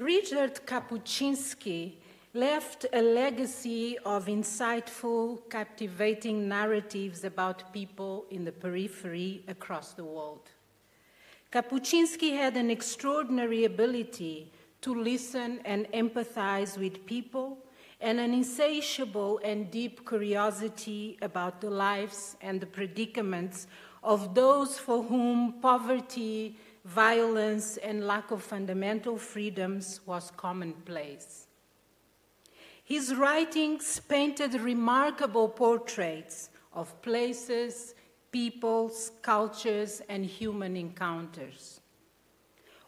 Richard Kapuscinski left a legacy of insightful, captivating narratives about people in the periphery across the world. Kapuscinski had an extraordinary ability to listen and empathize with people and an insatiable and deep curiosity about the lives and the predicaments of those for whom poverty, violence, and lack of fundamental freedoms was commonplace. His writings painted remarkable portraits of places, peoples, cultures, and human encounters.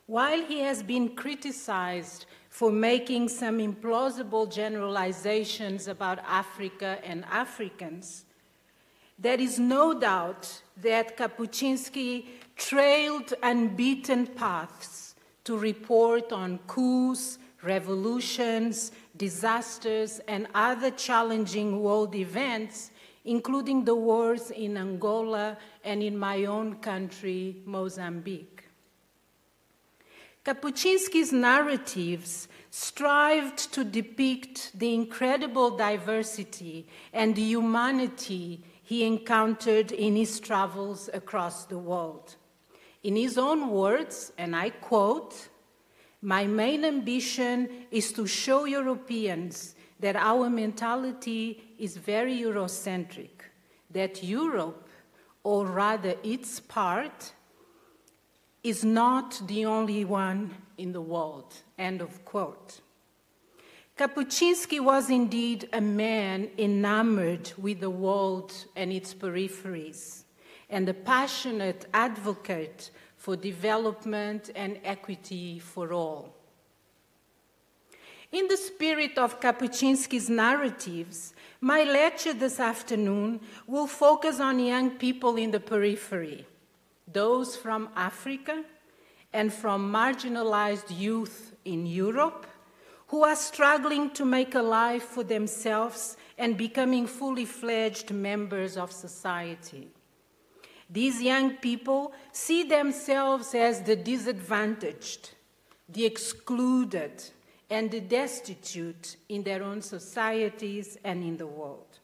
While he has been criticized for making some implausible generalizations about Africa and Africans, there is no doubt that Kapuscinski trailed unbeaten paths to report on coups, revolutions, disasters, and other challenging world events, including the wars in Angola and in my own country, Mozambique. Kapuscinski's narratives strived to depict the incredible diversity and humanity he encountered in his travels across the world. In his own words, and I quote, my main ambition is to show Europeans that our mentality is very Eurocentric, that Europe, or rather its part, is not the only one in the world. End of quote. Kapuscinski was indeed a man enamored with the world and its peripheries, and a passionate advocate for development and equity for all. In the spirit of Kapuscinski's narratives, my lecture this afternoon will focus on young people in the periphery, those from Africa and from marginalized youth in Europe who are struggling to make a life for themselves and becoming fully fledged members of society. These young people see themselves as the disadvantaged, the excluded, and the destitute in their own societies and in the world.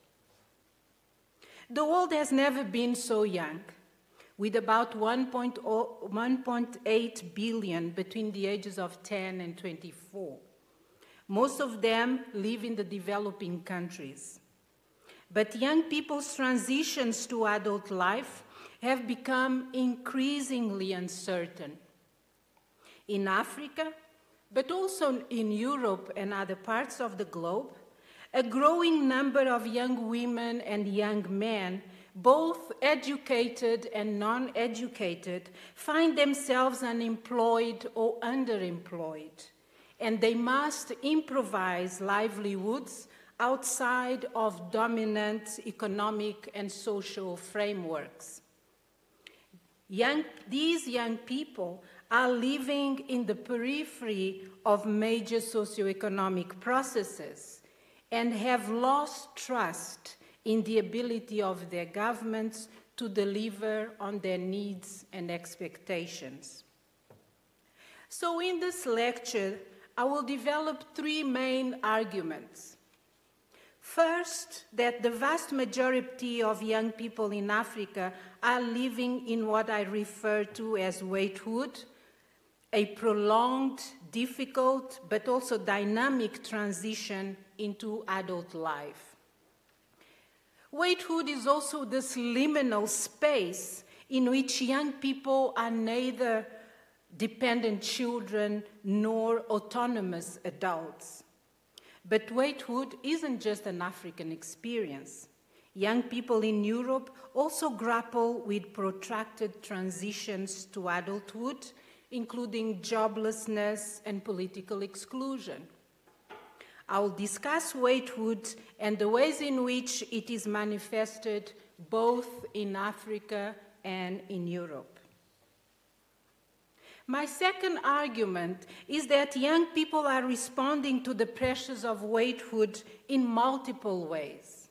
The world has never been so young, with about 1.8 billion between the ages of 10 and 24. Most of them live in the developing countries. But young people's transitions to adult life have become increasingly uncertain. In Africa, but also in Europe and other parts of the globe, a growing number of young women and young men, both educated and non educated, find themselves unemployed or underemployed, and they must improvise livelihoods outside of dominant economic and social frameworks. Young, these young people are living in the periphery of major socioeconomic processes and have lost trust in the ability of their governments to deliver on their needs and expectations. So, in this lecture, I will develop three main arguments. First, that the vast majority of young people in Africa are living in what I refer to as waithood, a prolonged, difficult, but also dynamic transition into adult life. Waithood is also this liminal space in which young people are neither dependent children nor autonomous adults. But waithood isn't just an African experience. Young people in Europe also grapple with protracted transitions to adulthood, including joblessness and political exclusion. I will discuss waithood and the ways in which it is manifested both in Africa and in Europe. My second argument is that young people are responding to the pressures of waithood in multiple ways.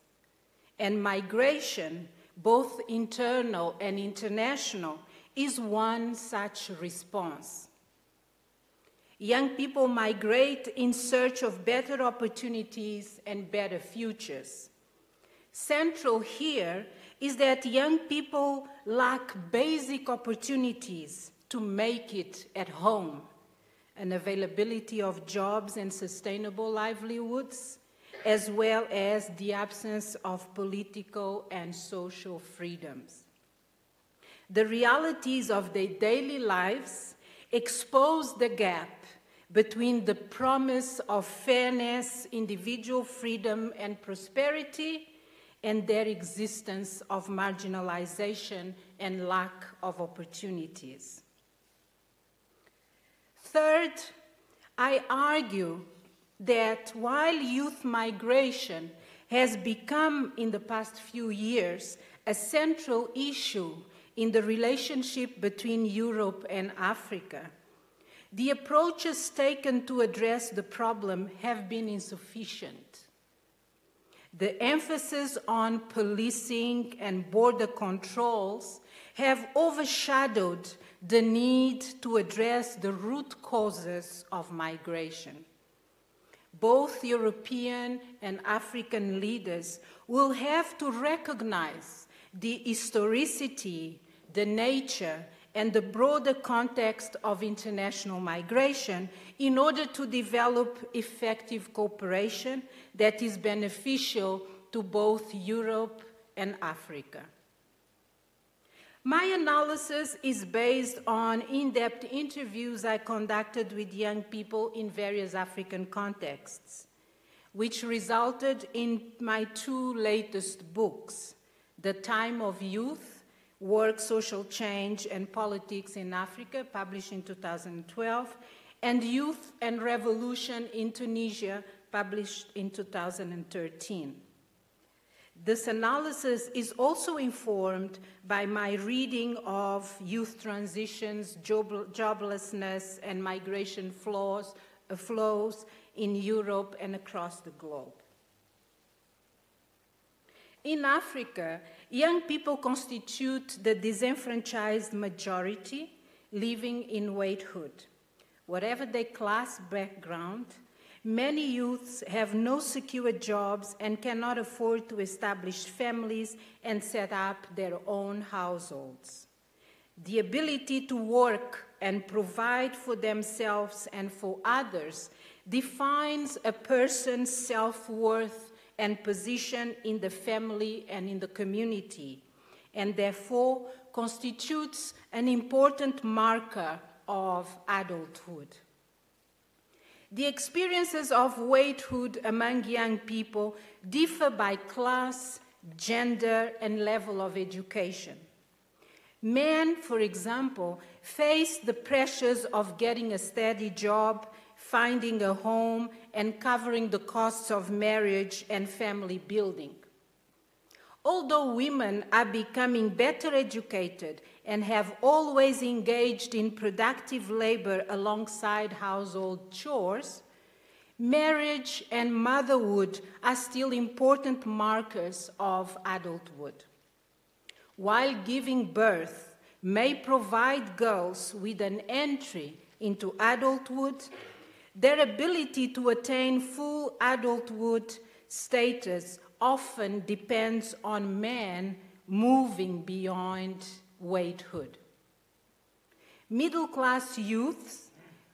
And migration, both internal and international, is one such response. Young people migrate in search of better opportunities and better futures. Central here is that young people lack basic opportunities to make it at home an availability of jobs and sustainable livelihoods, as well as the absence of political and social freedoms. The realities of their daily lives expose the gap between the promise of fairness, individual freedom, and prosperity and their existence of marginalization and lack of opportunities. Third, I argue that while youth migration has become in the past few years a central issue in the relationship between Europe and Africa, the approaches taken to address the problem have been insufficient. The emphasis on policing and border controls have overshadowed the need to address the root causes of migration. Both European and African leaders will have to recognize the historicity, the nature, and the broader context of international migration in order to develop effective cooperation that is beneficial to both Europe and Africa. My analysis is based on in depth interviews I conducted with young people in various African contexts, which resulted in my two latest books The Time of Youth Work, Social Change, and Politics in Africa, published in 2012, and Youth and Revolution in Tunisia, published in 2013. This analysis is also informed by my reading of youth transitions, job, joblessness, and migration flows, uh, flows in Europe and across the globe. In Africa, young people constitute the disenfranchised majority living in waithood. Whatever their class background, many youths have no secure jobs and cannot afford to establish families and set up their own households. The ability to work and provide for themselves and for others defines a person's self worth and position in the family and in the community, and therefore constitutes an important marker of adulthood. The experiences of waithood among young people differ by class, gender, and level of education. Men, for example, face the pressures of getting a steady job finding a home, and covering the costs of marriage and family building. Although women are becoming better educated and have always engaged in productive labor alongside household chores, marriage and motherhood are still important markers of adulthood. While giving birth may provide girls with an entry into adulthood, their ability to attain full adulthood status often depends on men moving beyond waithood. Middle class youths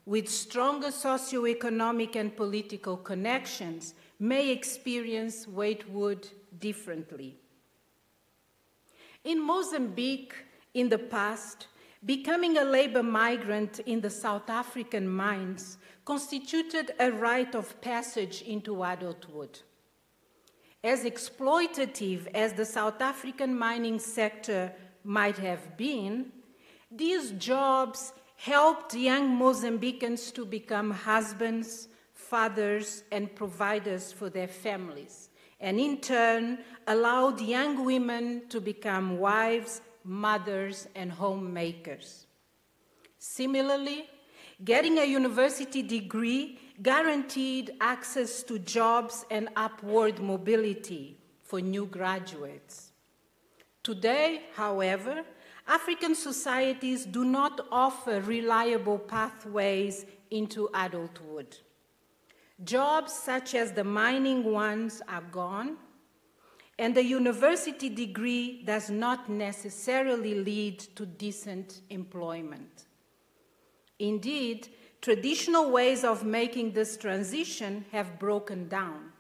with stronger socioeconomic and political connections may experience waithood differently. In Mozambique, in the past, becoming a labor migrant in the South African mines constituted a rite of passage into adulthood. As exploitative as the South African mining sector might have been, these jobs helped young Mozambicans to become husbands, fathers, and providers for their families, and in turn allowed young women to become wives, mothers, and homemakers. Similarly, Getting a university degree guaranteed access to jobs and upward mobility for new graduates. Today, however, African societies do not offer reliable pathways into adulthood. Jobs such as the mining ones are gone, and the university degree does not necessarily lead to decent employment. Indeed, traditional ways of making this transition have broken down,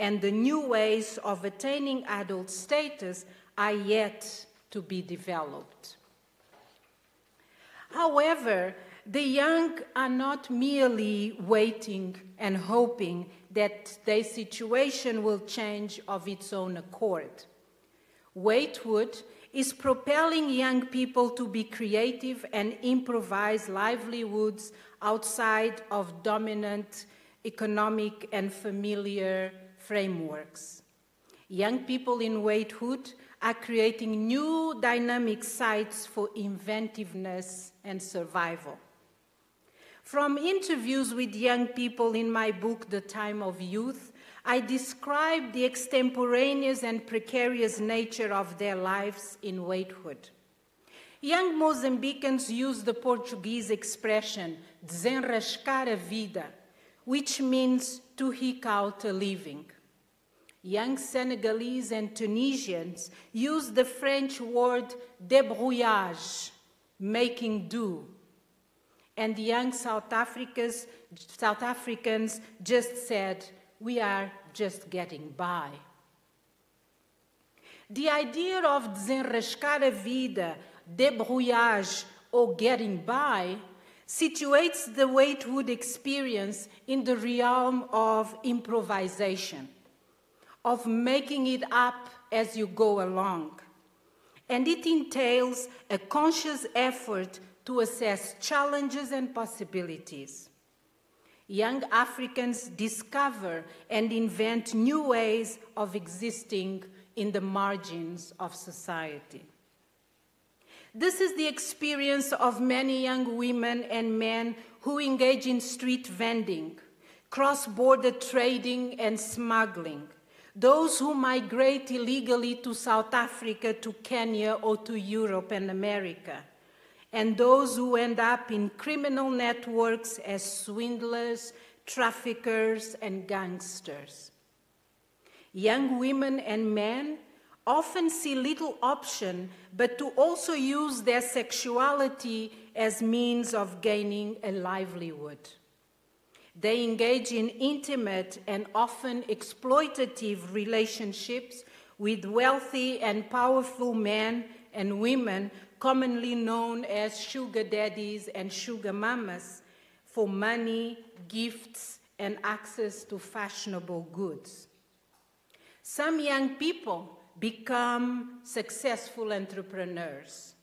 and the new ways of attaining adult status are yet to be developed. However, the young are not merely waiting and hoping that their situation will change of its own accord. Waithood is propelling young people to be creative and improvise livelihoods outside of dominant economic and familiar frameworks. Young people in waithood are creating new dynamic sites for inventiveness and survival. From interviews with young people in my book, The Time of Youth, I describe the extemporaneous and precarious nature of their lives in waithood. Young Mozambicans use the Portuguese expression desenrascar a vida, which means to eke out a living. Young Senegalese and Tunisians use the French word débrouillage, making do. And young South, Africans, South Africans just said, we are just getting by. The idea of desenrascar a vida, débrouillage, or getting by situates the waithood experience in the realm of improvisation, of making it up as you go along. And it entails a conscious effort to assess challenges and possibilities. Young Africans discover and invent new ways of existing in the margins of society. This is the experience of many young women and men who engage in street vending, cross border trading, and smuggling. Those who migrate illegally to South Africa, to Kenya, or to Europe and America and those who end up in criminal networks as swindlers, traffickers, and gangsters. Young women and men often see little option but to also use their sexuality as means of gaining a livelihood. They engage in intimate and often exploitative relationships with wealthy and powerful men and women commonly known as sugar daddies and sugar mamas, for money, gifts, and access to fashionable goods. Some young people become successful entrepreneurs.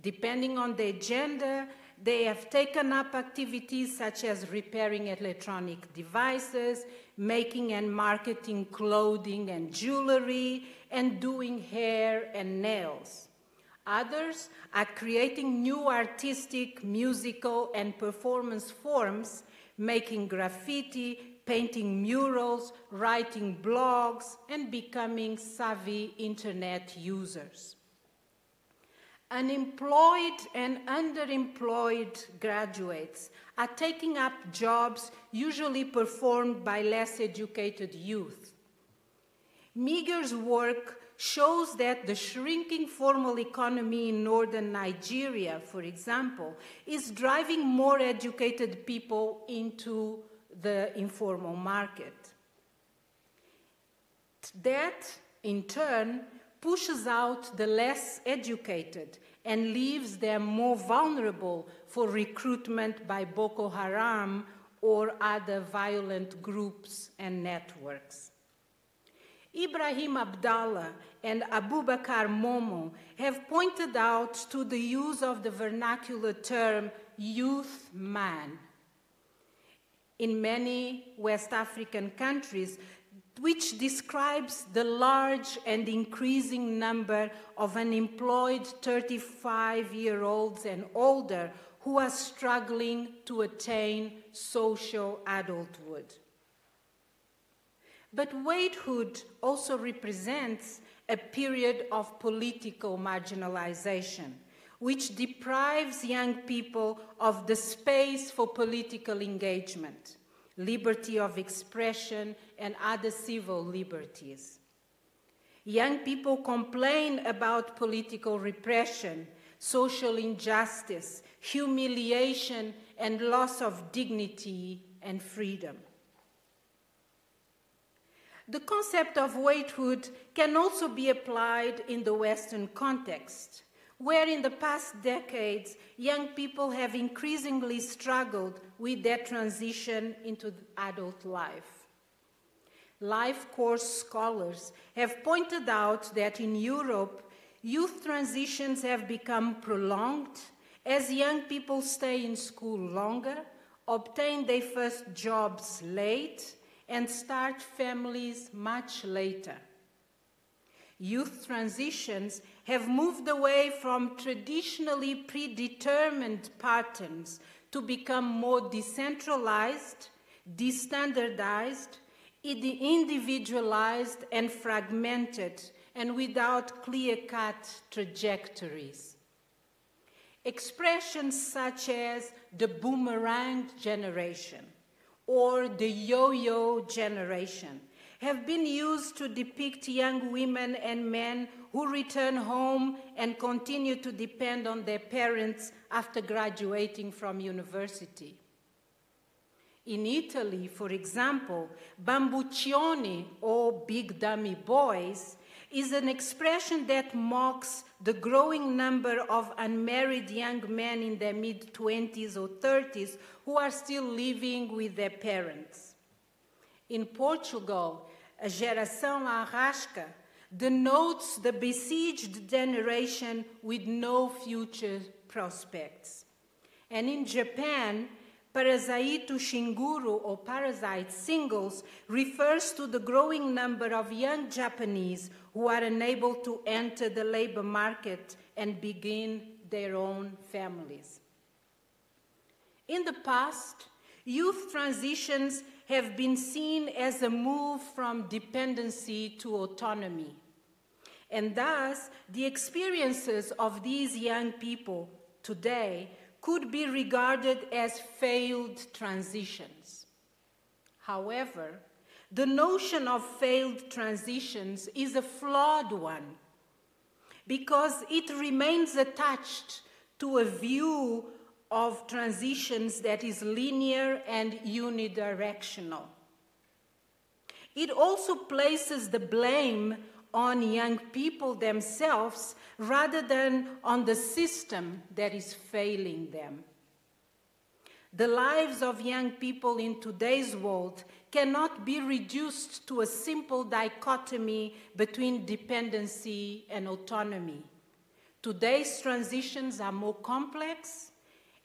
Depending on their gender, they have taken up activities such as repairing electronic devices, making and marketing clothing and jewelry, and doing hair and nails. Others are creating new artistic, musical, and performance forms, making graffiti, painting murals, writing blogs, and becoming savvy internet users. Unemployed and underemployed graduates are taking up jobs usually performed by less educated youth. Meagher's work shows that the shrinking formal economy in northern Nigeria, for example, is driving more educated people into the informal market. That, in turn, pushes out the less educated and leaves them more vulnerable for recruitment by Boko Haram or other violent groups and networks. Ibrahim Abdullah and Abubakar Momoh have pointed out to the use of the vernacular term youth man. In many West African countries, which describes the large and increasing number of unemployed 35 year olds and older who are struggling to attain social adulthood. But waithood also represents a period of political marginalization, which deprives young people of the space for political engagement, liberty of expression, and other civil liberties. Young people complain about political repression, social injustice, humiliation, and loss of dignity and freedom. The concept of waithood can also be applied in the Western context, where in the past decades, young people have increasingly struggled with their transition into adult life. Life course scholars have pointed out that in Europe, youth transitions have become prolonged as young people stay in school longer, obtain their first jobs late, and start families much later. Youth transitions have moved away from traditionally predetermined patterns to become more decentralized, destandardized, individualized, and fragmented, and without clear cut trajectories. Expressions such as the boomerang generation or the yo-yo generation have been used to depict young women and men who return home and continue to depend on their parents after graduating from university. In Italy, for example, bamboccioni or big dummy boys is an expression that mocks the growing number of unmarried young men in their mid 20s or 30s who are still living with their parents. In Portugal, a geração à rasca denotes the besieged generation with no future prospects. And in Japan, Parasaito Shinguru or parasite singles refers to the growing number of young Japanese who are unable to enter the labor market and begin their own families. In the past, youth transitions have been seen as a move from dependency to autonomy. And thus, the experiences of these young people today could be regarded as failed transitions. However, the notion of failed transitions is a flawed one because it remains attached to a view of transitions that is linear and unidirectional. It also places the blame on young people themselves rather than on the system that is failing them. The lives of young people in today's world cannot be reduced to a simple dichotomy between dependency and autonomy. Today's transitions are more complex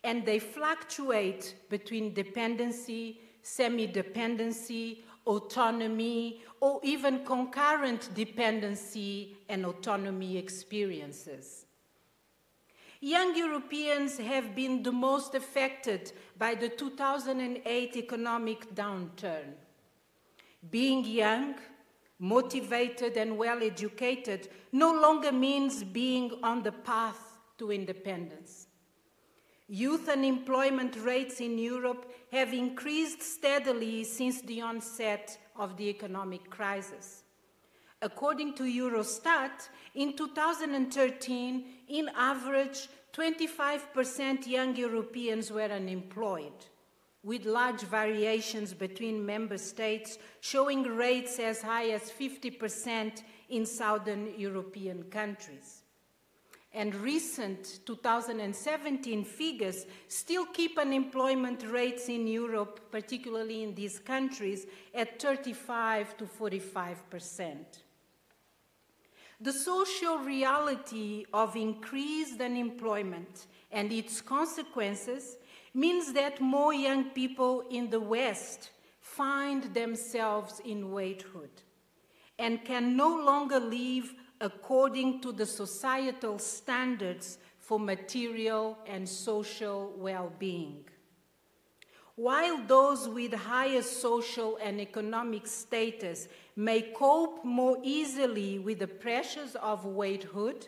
and they fluctuate between dependency, semi dependency, autonomy, or even concurrent dependency and autonomy experiences. Young Europeans have been the most affected by the 2008 economic downturn. Being young, motivated, and well educated no longer means being on the path to independence. Youth unemployment rates in Europe have increased steadily since the onset of the economic crisis. According to Eurostat, in 2013, in average, 25% young Europeans were unemployed, with large variations between member states showing rates as high as 50% in southern European countries and recent 2017 figures still keep unemployment rates in Europe, particularly in these countries, at 35 to 45 percent. The social reality of increased unemployment and its consequences means that more young people in the West find themselves in waithood and can no longer live according to the societal standards for material and social well being. While those with higher social and economic status may cope more easily with the pressures of waithood,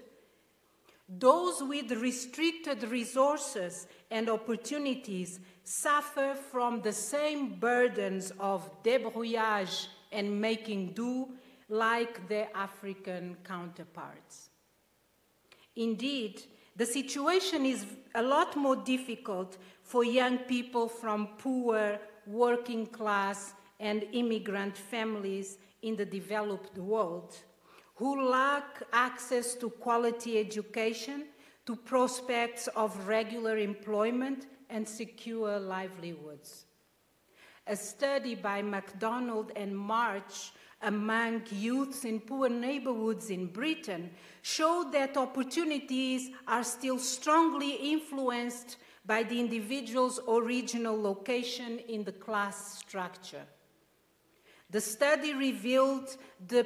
those with restricted resources and opportunities suffer from the same burdens of débrouillage and making do like their African counterparts. Indeed, the situation is a lot more difficult for young people from poor, working class, and immigrant families in the developed world who lack access to quality education, to prospects of regular employment, and secure livelihoods. A study by MacDonald and Marsh among youths in poor neighborhoods in Britain showed that opportunities are still strongly influenced by the individual's original location in the class structure. The study revealed the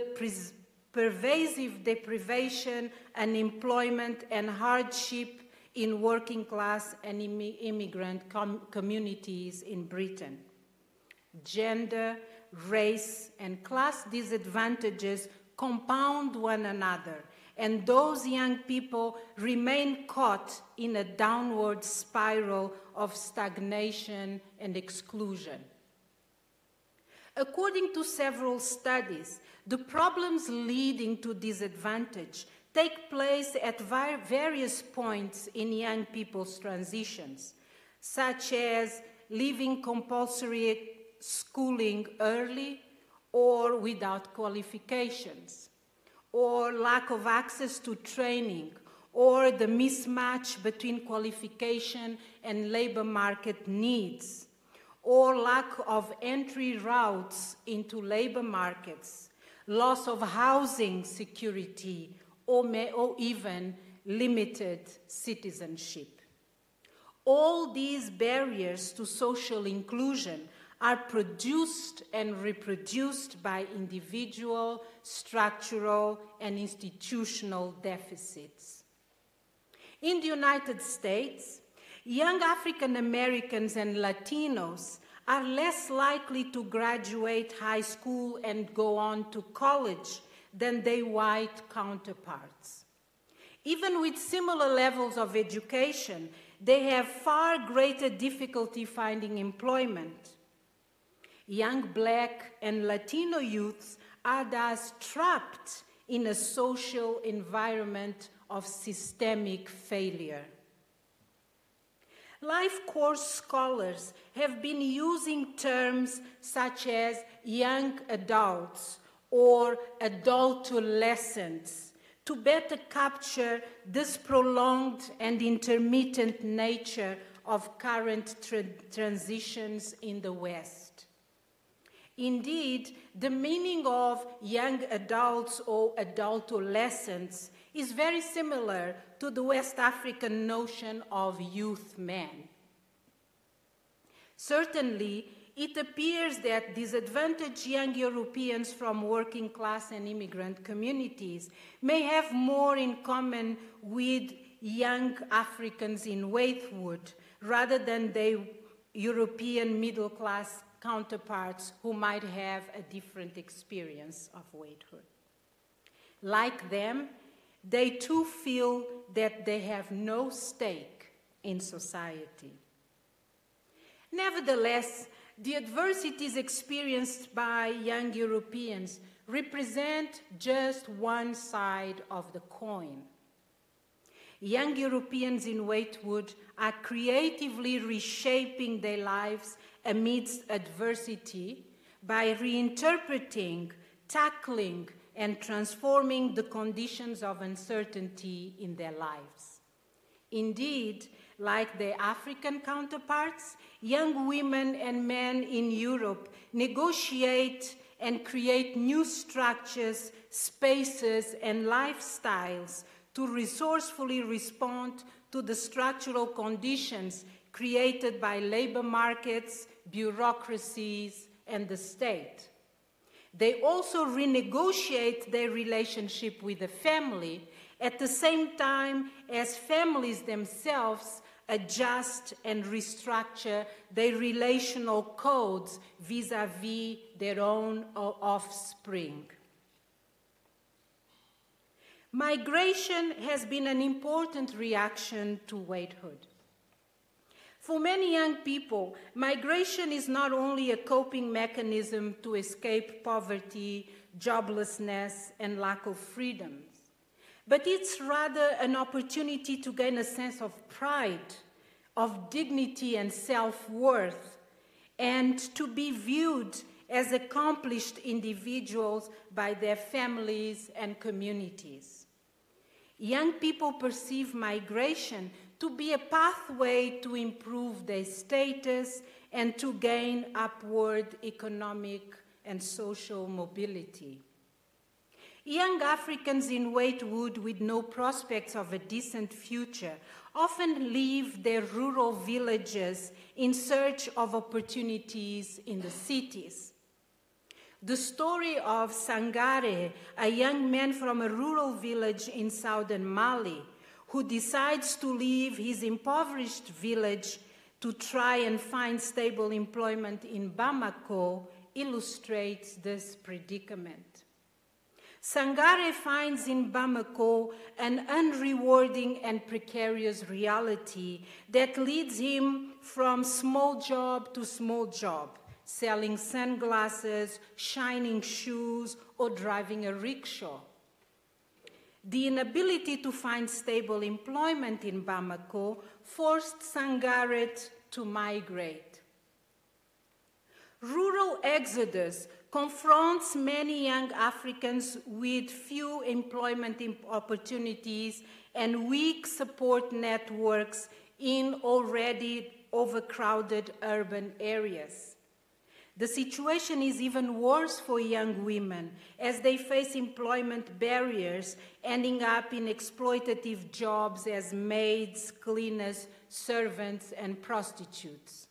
pervasive deprivation, unemployment, and hardship in working class and immigrant com communities in Britain. Gender, race, and class disadvantages compound one another, and those young people remain caught in a downward spiral of stagnation and exclusion. According to several studies, the problems leading to disadvantage take place at various points in young people's transitions, such as leaving compulsory schooling early or without qualifications, or lack of access to training, or the mismatch between qualification and labor market needs, or lack of entry routes into labor markets, loss of housing security, or, may, or even limited citizenship. All these barriers to social inclusion are produced and reproduced by individual, structural, and institutional deficits. In the United States, young African Americans and Latinos are less likely to graduate high school and go on to college than their white counterparts. Even with similar levels of education, they have far greater difficulty finding employment. Young black and Latino youths are thus trapped in a social environment of systemic failure. Life course scholars have been using terms such as young adults or adultolescents to better capture this prolonged and intermittent nature of current tra transitions in the West. Indeed, the meaning of young adults or adultolescents is very similar to the West African notion of youth men. Certainly, it appears that disadvantaged young Europeans from working class and immigrant communities may have more in common with young Africans in Waithood rather than their European middle class counterparts who might have a different experience of waithood. Like them, they too feel that they have no stake in society. Nevertheless, the adversities experienced by young Europeans represent just one side of the coin. Young Europeans in Waithood are creatively reshaping their lives amidst adversity by reinterpreting, tackling, and transforming the conditions of uncertainty in their lives. Indeed, like their African counterparts, young women and men in Europe negotiate and create new structures, spaces, and lifestyles to resourcefully respond to the structural conditions created by labor markets, bureaucracies, and the state. They also renegotiate their relationship with the family at the same time as families themselves adjust and restructure their relational codes vis a vis their own offspring. Migration has been an important reaction to waithood. For many young people, migration is not only a coping mechanism to escape poverty, joblessness, and lack of freedoms, but it's rather an opportunity to gain a sense of pride, of dignity and self worth, and to be viewed as accomplished individuals by their families and communities. Young people perceive migration to be a pathway to improve their status and to gain upward economic and social mobility. Young Africans in Waithood with no prospects of a decent future often leave their rural villages in search of opportunities in the cities. The story of Sangare, a young man from a rural village in southern Mali, who decides to leave his impoverished village to try and find stable employment in Bamako, illustrates this predicament. Sangare finds in Bamako an unrewarding and precarious reality that leads him from small job to small job selling sunglasses, shining shoes, or driving a rickshaw. The inability to find stable employment in Bamako forced Sangare to migrate. Rural exodus confronts many young Africans with few employment opportunities and weak support networks in already overcrowded urban areas. The situation is even worse for young women as they face employment barriers, ending up in exploitative jobs as maids, cleaners, servants, and prostitutes.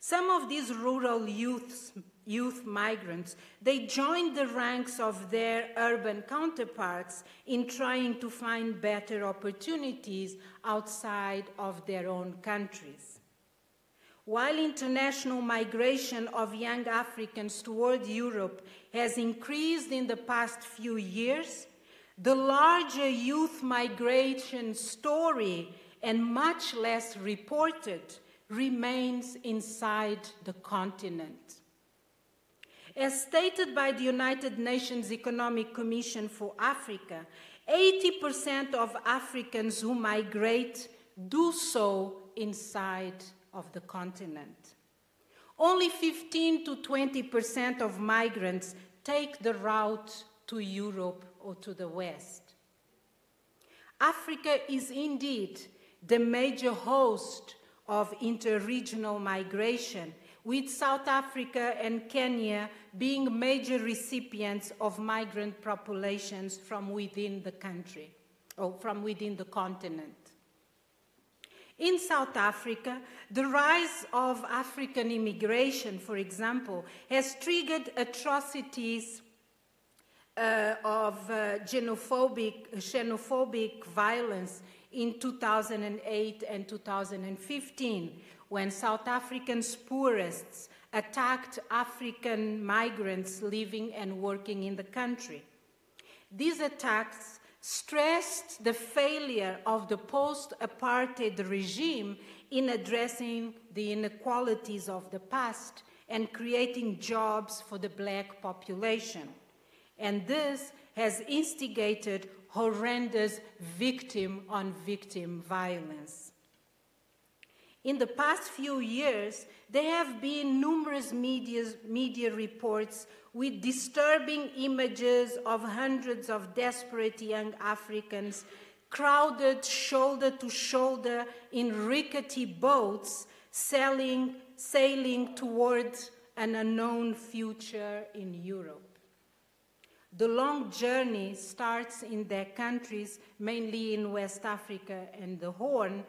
Some of these rural youths, youth migrants, they joined the ranks of their urban counterparts in trying to find better opportunities outside of their own countries. While international migration of young Africans toward Europe has increased in the past few years, the larger youth migration story, and much less reported, remains inside the continent. As stated by the United Nations Economic Commission for Africa, 80% of Africans who migrate do so inside of the continent. Only 15 to 20 percent of migrants take the route to Europe or to the West. Africa is indeed the major host of interregional migration, with South Africa and Kenya being major recipients of migrant populations from within the country, or from within the continent. In South Africa, the rise of African immigration, for example, has triggered atrocities uh, of uh, xenophobic, xenophobic violence in 2008 and 2015, when South African's poorest attacked African migrants living and working in the country. These attacks stressed the failure of the post apartheid regime in addressing the inequalities of the past and creating jobs for the black population. And this has instigated horrendous victim on victim violence. In the past few years, there have been numerous media, media reports with disturbing images of hundreds of desperate young Africans crowded shoulder to shoulder in rickety boats sailing, sailing towards an unknown future in Europe. The long journey starts in their countries, mainly in West Africa and the Horn,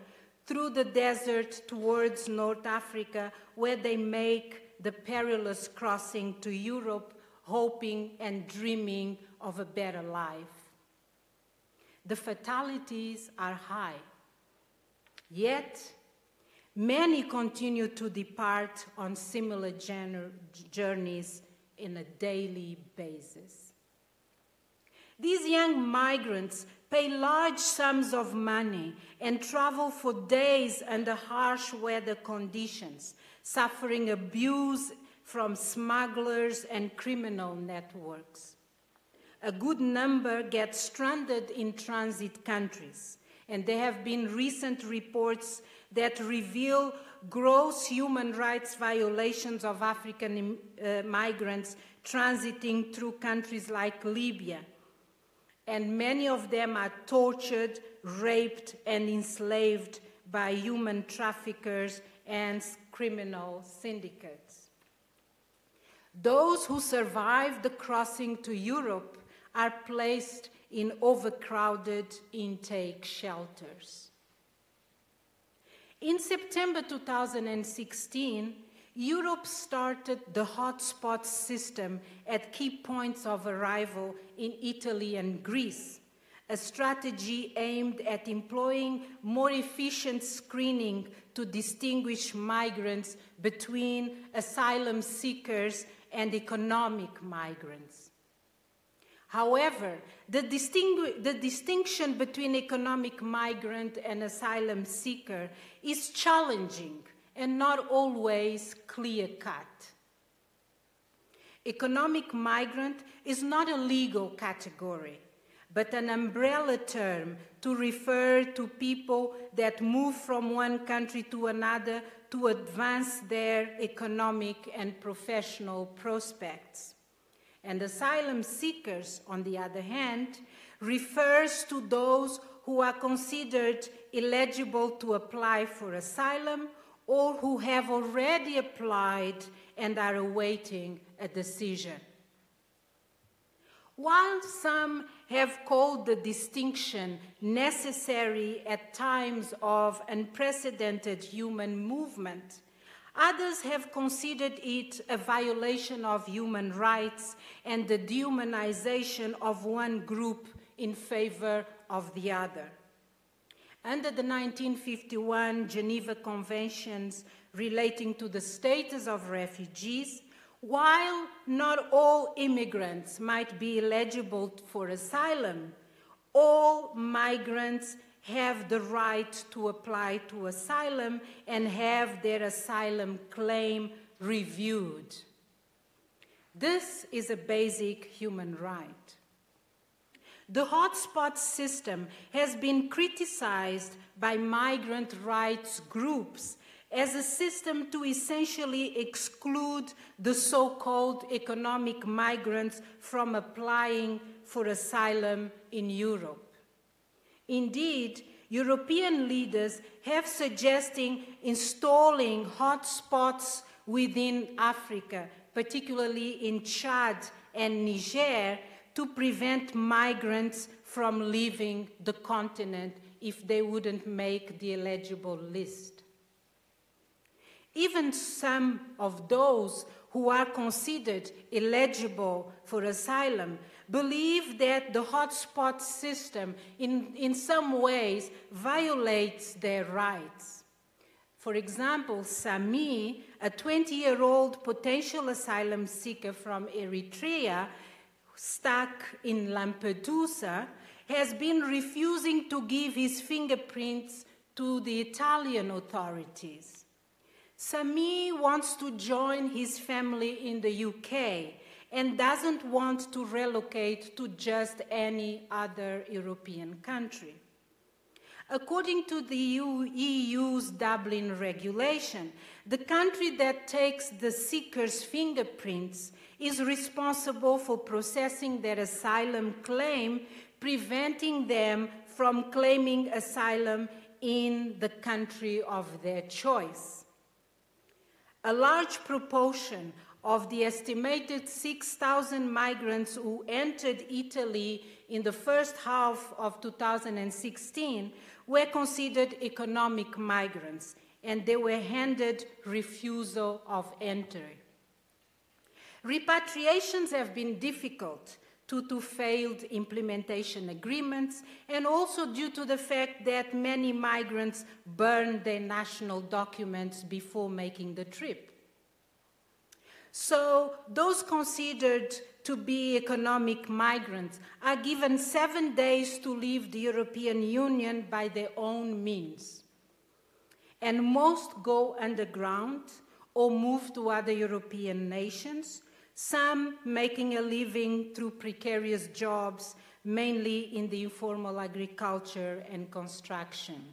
through the desert towards North Africa, where they make the perilous crossing to Europe, hoping and dreaming of a better life. The fatalities are high. Yet, many continue to depart on similar journeys in a daily basis. These young migrants pay large sums of money and travel for days under harsh weather conditions, suffering abuse from smugglers and criminal networks. A good number get stranded in transit countries, and there have been recent reports that reveal gross human rights violations of African uh, migrants transiting through countries like Libya. And many of them are tortured, raped, and enslaved by human traffickers and criminal syndicates. Those who survive the crossing to Europe are placed in overcrowded intake shelters. In September 2016, Europe started the hotspot system at key points of arrival in Italy and Greece, a strategy aimed at employing more efficient screening to distinguish migrants between asylum seekers and economic migrants. However, the, the, distinction between economic migrant and asylum seeker is challenging and not always clear cut. Economic migrant is not a legal category, but an umbrella term to refer to people that move from one country to another to advance their economic and professional prospects. And asylum seekers, on the other hand, refers to those who are considered eligible to apply for asylum or who have already applied and are awaiting a decision. While some have called the distinction necessary at times of unprecedented human movement, Others have considered it a violation of human rights and the dehumanization of one group in favor of the other. Under the 1951 Geneva Conventions relating to the status of refugees, while not all immigrants might be eligible for asylum, all migrants have the right to apply to asylum and have their asylum claim reviewed. This is a basic human right. The hotspot system has been criticized by migrant rights groups as a system to essentially exclude the so called economic migrants from applying for asylum in Europe. Indeed, European leaders have suggested installing hotspots within Africa, particularly in Chad and Niger, to prevent migrants from leaving the continent if they wouldn't make the eligible list. Even some of those who are considered eligible for asylum believe that the hotspot system, in, in some ways, violates their rights. For example, Sami, a 20 year old potential asylum seeker from Eritrea, stuck in Lampedusa, has been refusing to give his fingerprints to the Italian authorities. Sami wants to join his family in the UK and doesn't want to relocate to just any other European country. According to the EU's Dublin regulation, the country that takes the seeker's fingerprints is responsible for processing their asylum claim, preventing them from claiming asylum in the country of their choice. A large proportion of the estimated 6,000 migrants who entered Italy in the first half of 2016 were considered economic migrants and they were handed refusal of entry. Repatriations have been difficult due to failed implementation agreements and also due to the fact that many migrants burned their national documents before making the trip. So those considered to be economic migrants are given seven days to leave the European Union by their own means. And most go underground or move to other European nations, some making a living through precarious jobs, mainly in the informal agriculture and construction.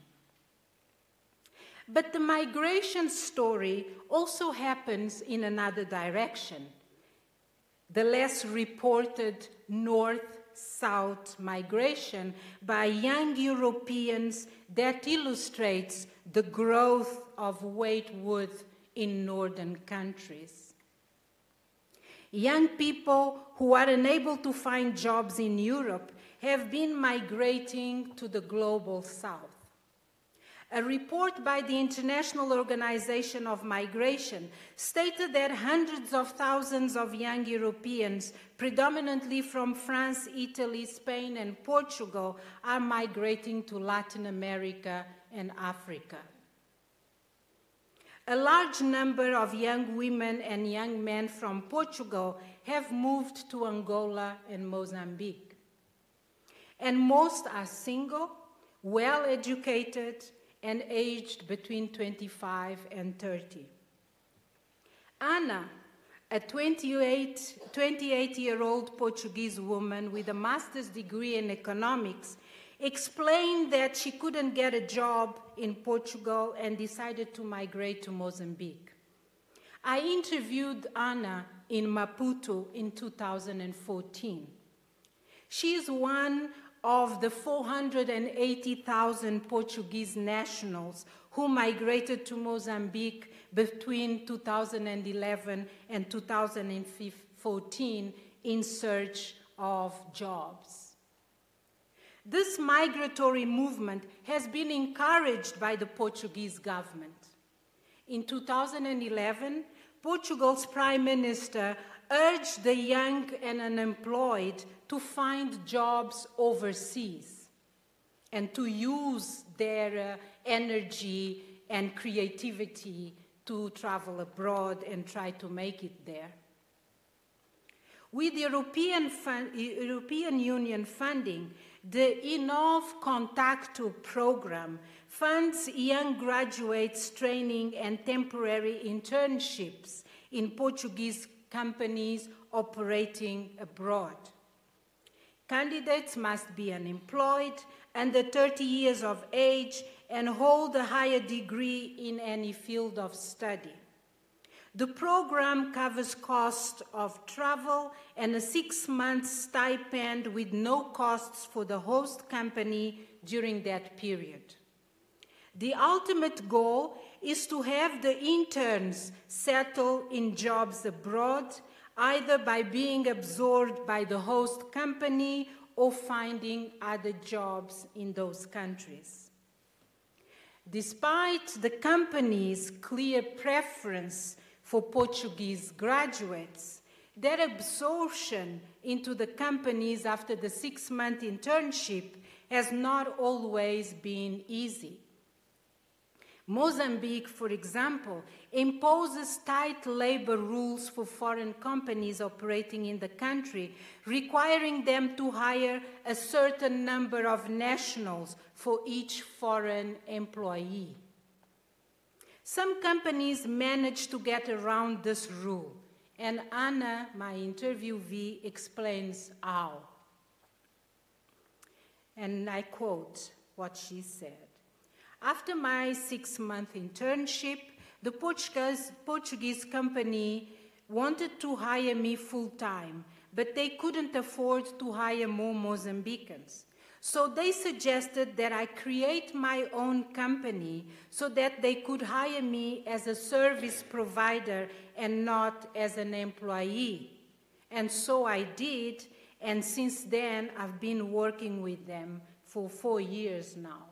But the migration story also happens in another direction the less reported north south migration by young Europeans that illustrates the growth of waithood in northern countries. Young people who are unable to find jobs in Europe have been migrating to the global south. A report by the International Organization of Migration stated that hundreds of thousands of young Europeans, predominantly from France, Italy, Spain, and Portugal, are migrating to Latin America and Africa. A large number of young women and young men from Portugal have moved to Angola and Mozambique. And most are single, well educated, and aged between 25 and 30. Anna, a 28, 28 year old Portuguese woman with a master's degree in economics, explained that she couldn't get a job in Portugal and decided to migrate to Mozambique. I interviewed Anna in Maputo in 2014. She is one of the 480,000 Portuguese nationals who migrated to Mozambique between 2011 and 2014 in search of jobs. This migratory movement has been encouraged by the Portuguese government. In 2011, Portugal's Prime Minister urged the young and unemployed to find jobs overseas and to use their uh, energy and creativity to travel abroad and try to make it there. With European, European Union funding, the INOV Contacto program funds young graduates training and temporary internships in Portuguese companies operating abroad. Candidates must be unemployed, under 30 years of age, and hold a higher degree in any field of study. The program covers cost of travel and a six-month stipend with no costs for the host company during that period. The ultimate goal is to have the interns settle in jobs abroad either by being absorbed by the host company or finding other jobs in those countries. Despite the company's clear preference for Portuguese graduates, their absorption into the companies after the six month internship has not always been easy. Mozambique, for example, imposes tight labor rules for foreign companies operating in the country, requiring them to hire a certain number of nationals for each foreign employee. Some companies manage to get around this rule, and Anna, my interviewee, explains how. And I quote what she said. After my six month internship, the Portuguese, Portuguese company wanted to hire me full time, but they couldn't afford to hire more Mozambicans. So they suggested that I create my own company so that they could hire me as a service provider and not as an employee. And so I did, and since then I've been working with them for four years now.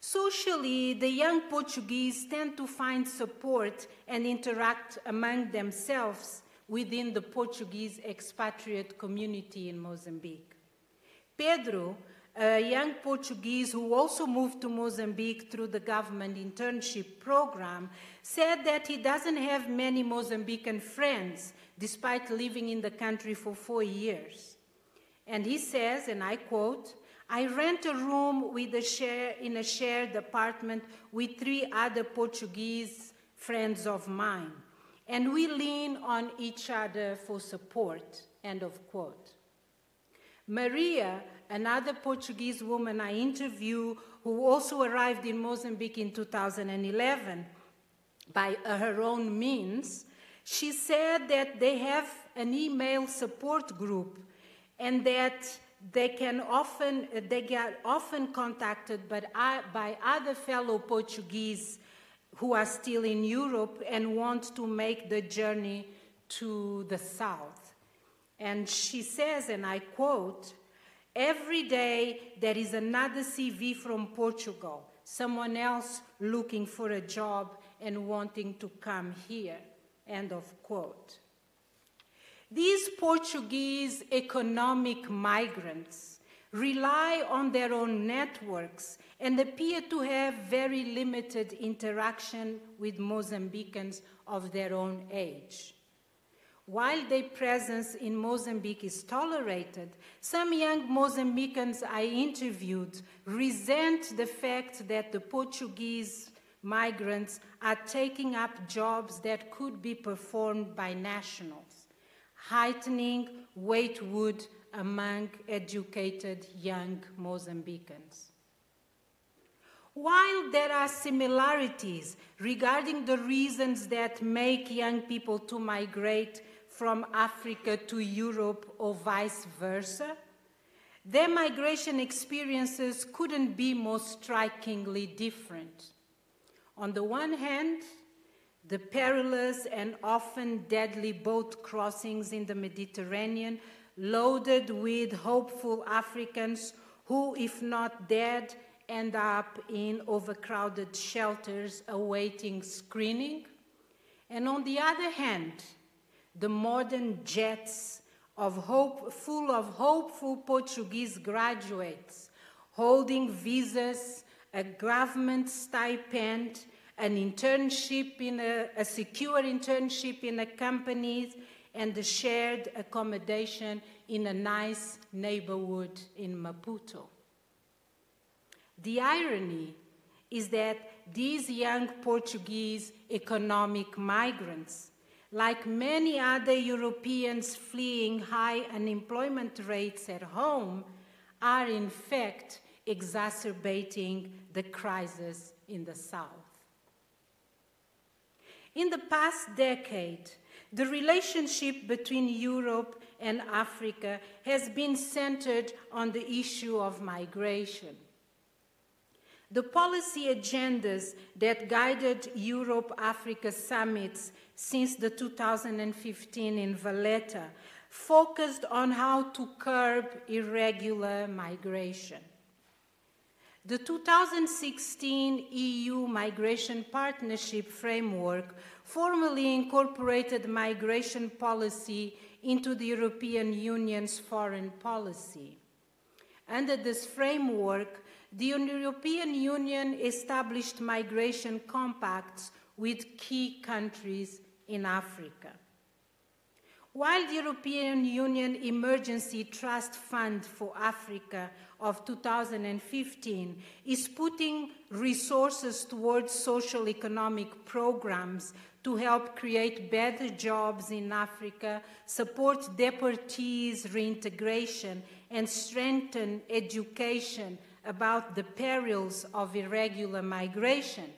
Socially, the young Portuguese tend to find support and interact among themselves within the Portuguese expatriate community in Mozambique. Pedro, a young Portuguese who also moved to Mozambique through the government internship program, said that he doesn't have many Mozambican friends despite living in the country for four years. And he says, and I quote, I rent a room with a share, in a shared apartment with three other Portuguese friends of mine, and we lean on each other for support, end of quote. Maria, another Portuguese woman I interview who also arrived in Mozambique in 2011 by her own means, she said that they have an email support group and that they can often they get often contacted by, uh, by other fellow Portuguese who are still in Europe and want to make the journey to the south. And she says, and I quote, every day there is another CV from Portugal, someone else looking for a job and wanting to come here. End of quote. These Portuguese economic migrants rely on their own networks and appear to have very limited interaction with Mozambicans of their own age. While their presence in Mozambique is tolerated, some young Mozambicans I interviewed resent the fact that the Portuguese migrants are taking up jobs that could be performed by nationals heightening waithood among educated young Mozambicans. While there are similarities regarding the reasons that make young people to migrate from Africa to Europe or vice versa, their migration experiences couldn't be more strikingly different. On the one hand, the perilous and often deadly boat crossings in the Mediterranean, loaded with hopeful Africans who, if not dead, end up in overcrowded shelters awaiting screening. And on the other hand, the modern jets of hope, full of hopeful Portuguese graduates holding visas, a government stipend, an internship in a, a secure internship in a company, and a shared accommodation in a nice neighborhood in Maputo. The irony is that these young Portuguese economic migrants, like many other Europeans fleeing high unemployment rates at home, are in fact exacerbating the crisis in the South. In the past decade, the relationship between Europe and Africa has been centered on the issue of migration. The policy agendas that guided Europe Africa summits since the 2015 in Valletta focused on how to curb irregular migration. The 2016 EU Migration Partnership Framework formally incorporated migration policy into the European Union's foreign policy. Under this framework, the European Union established migration compacts with key countries in Africa. While the European Union Emergency Trust Fund for Africa of 2015 is putting resources towards social economic programs to help create better jobs in Africa, support deportees' reintegration, and strengthen education about the perils of irregular migration.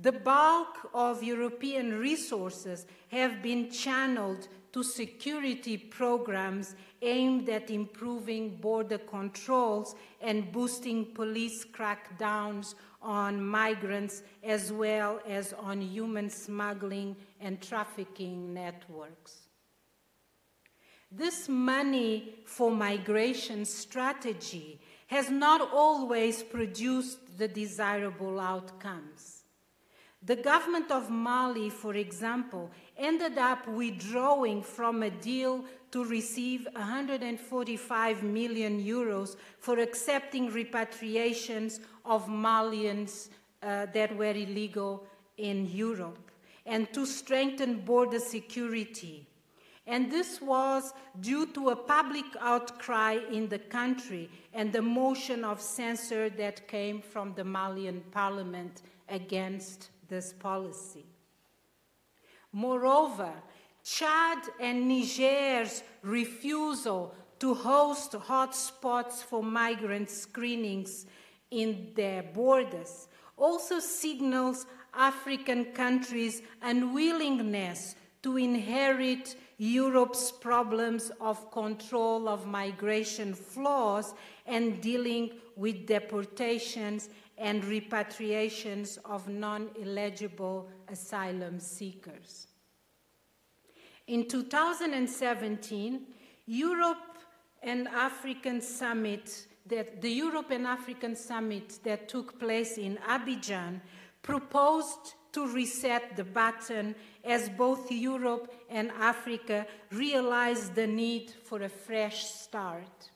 The bulk of European resources have been channeled to security programs aimed at improving border controls and boosting police crackdowns on migrants as well as on human smuggling and trafficking networks. This money for migration strategy has not always produced the desirable outcomes. The government of Mali, for example, ended up withdrawing from a deal to receive 145 million euros for accepting repatriations of Malians uh, that were illegal in Europe and to strengthen border security. And this was due to a public outcry in the country and the motion of censure that came from the Malian parliament against this policy. Moreover, Chad and Niger's refusal to host hotspots for migrant screenings in their borders also signals African countries' unwillingness to inherit Europe's problems of control of migration flows and dealing with deportations and repatriations of non eligible asylum seekers. In 2017, Europe and African summit that the Europe and African summit that took place in Abidjan proposed to reset the button as both Europe and Africa realize the need for a fresh start.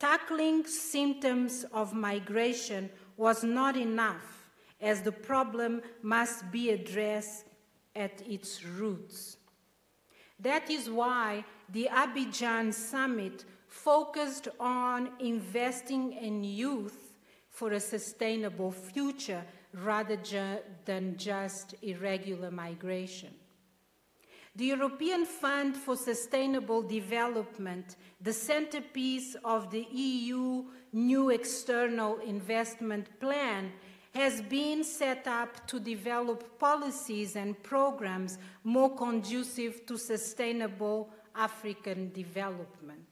Tackling symptoms of migration was not enough, as the problem must be addressed at its roots. That is why the Abidjan summit focused on investing in youth for a sustainable future rather ju than just irregular migration. The European Fund for Sustainable Development, the centerpiece of the EU new external investment plan, has been set up to develop policies and programs more conducive to sustainable African development.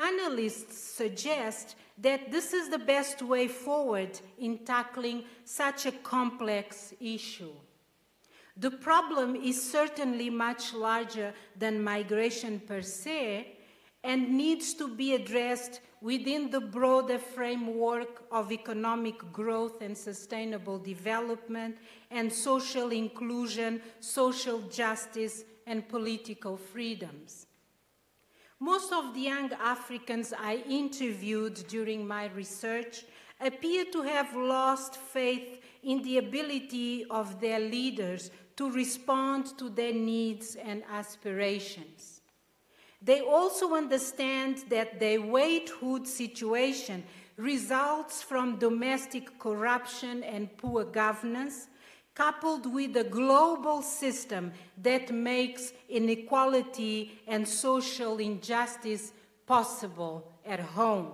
Analysts suggest that this is the best way forward in tackling such a complex issue. The problem is certainly much larger than migration per se and needs to be addressed within the broader framework of economic growth and sustainable development and social inclusion, social justice, and political freedoms. Most of the young Africans I interviewed during my research appear to have lost faith in the ability of their leaders to respond to their needs and aspirations. They also understand that their waithood situation results from domestic corruption and poor governance, coupled with a global system that makes inequality and social injustice possible at home.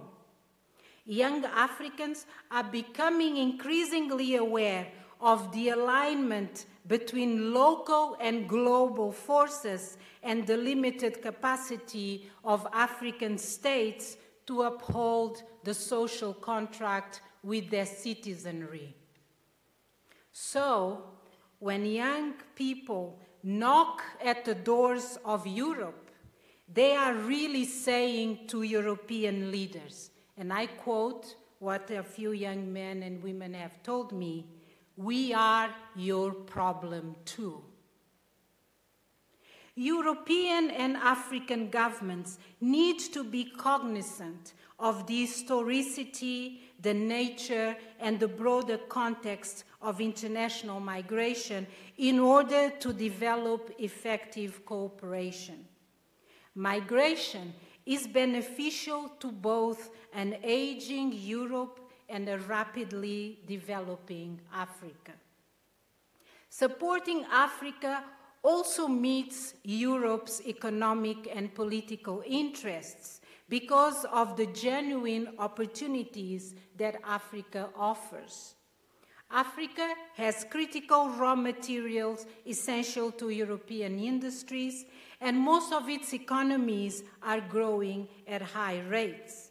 Young Africans are becoming increasingly aware of the alignment between local and global forces and the limited capacity of African states to uphold the social contract with their citizenry. So, when young people knock at the doors of Europe, they are really saying to European leaders, and I quote what a few young men and women have told me we are your problem too. European and African governments need to be cognizant of the historicity, the nature, and the broader context of international migration in order to develop effective cooperation. Migration is beneficial to both an aging Europe and a rapidly developing Africa. Supporting Africa also meets Europe's economic and political interests because of the genuine opportunities that Africa offers. Africa has critical raw materials essential to European industries, and most of its economies are growing at high rates.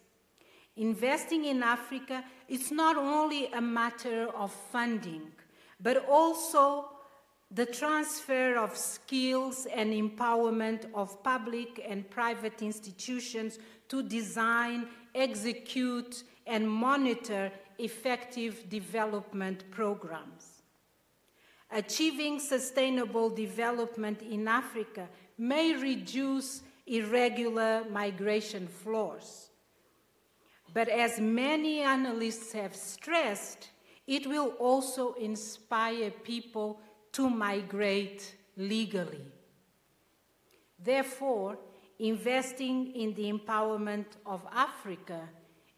Investing in Africa is not only a matter of funding, but also the transfer of skills and empowerment of public and private institutions to design, execute, and monitor effective development programs. Achieving sustainable development in Africa may reduce irregular migration flows. But as many analysts have stressed, it will also inspire people to migrate legally. Therefore, investing in the empowerment of Africa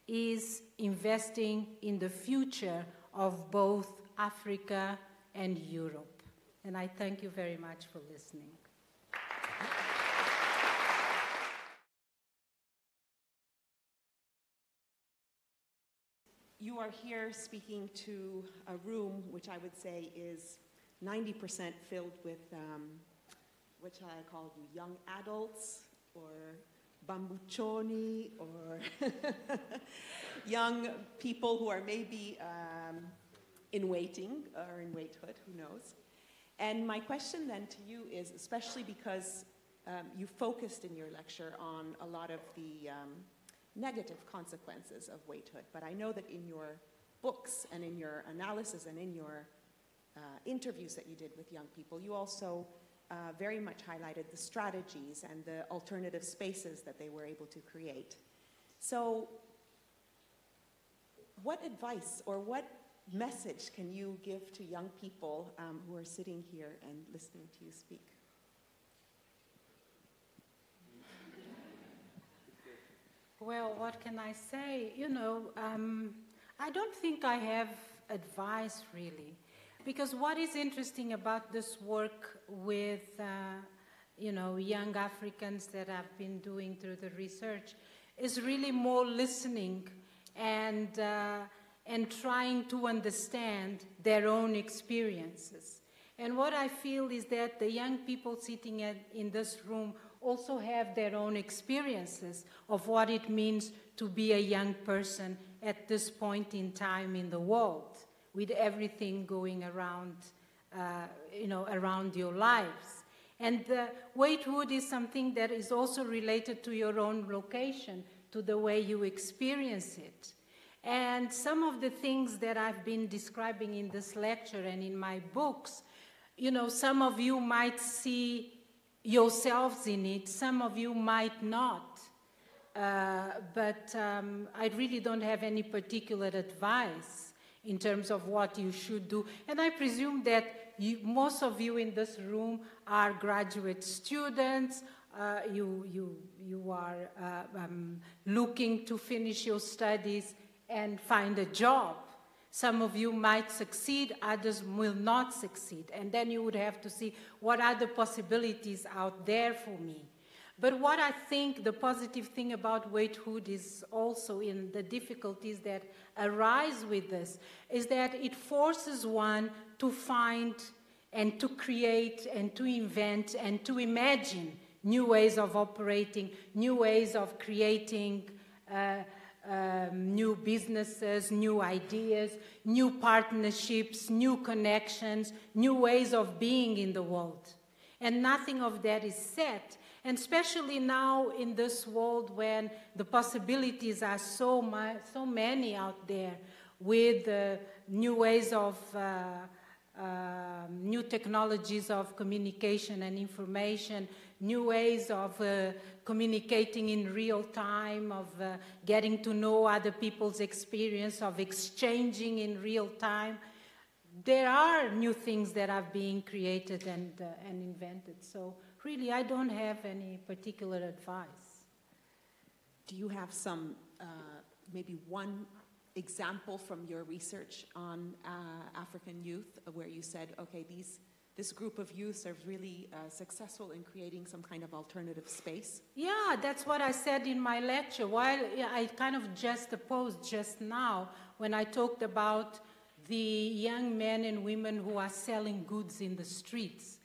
is investing in the future of both Africa and Europe. And I thank you very much for listening. You are here speaking to a room which I would say is 90% filled with um, shall I call you, young adults or bamboccioni or young people who are maybe um, in waiting or in waithood, who knows. And my question then to you is, especially because um, you focused in your lecture on a lot of the um, negative consequences of waithood, but I know that in your books and in your analysis and in your uh, interviews that you did with young people, you also uh, very much highlighted the strategies and the alternative spaces that they were able to create. So, what advice or what message can you give to young people um, who are sitting here and listening to you speak? Well, what can I say? You know, um, I don't think I have advice really. Because what is interesting about this work with, uh, you know, young Africans that I've been doing through the research is really more listening and, uh, and trying to understand their own experiences. And what I feel is that the young people sitting at, in this room also have their own experiences of what it means to be a young person at this point in time in the world with everything going around, uh, you know, around your lives. And the waithood is something that is also related to your own location, to the way you experience it. And some of the things that I've been describing in this lecture and in my books, you know, some of you might see yourselves in it, some of you might not. Uh, but um, I really don't have any particular advice in terms of what you should do. And I presume that you, most of you in this room are graduate students. Uh, you, you, you are uh, um, looking to finish your studies and find a job. Some of you might succeed, others will not succeed. And then you would have to see what are the possibilities out there for me. But what I think the positive thing about waithood is also in the difficulties that arise with this is that it forces one to find and to create and to invent and to imagine new ways of operating, new ways of creating uh, um, new businesses, new ideas, new partnerships, new connections, new ways of being in the world. And nothing of that is set and especially now in this world when the possibilities are so, so many out there with uh, new ways of, uh, uh, new technologies of communication and information, new ways of uh, communicating in real time, of uh, getting to know other people's experience, of exchanging in real time. There are new things that are being created and, uh, and invented. So really, I don't have any particular advice. Do you have some, uh, maybe one example from your research on uh, African youth where you said, okay, these, this group of youths are really uh, successful in creating some kind of alternative space? Yeah, that's what I said in my lecture. While I kind of just opposed just now when I talked about the young men and women who are selling goods in the streets.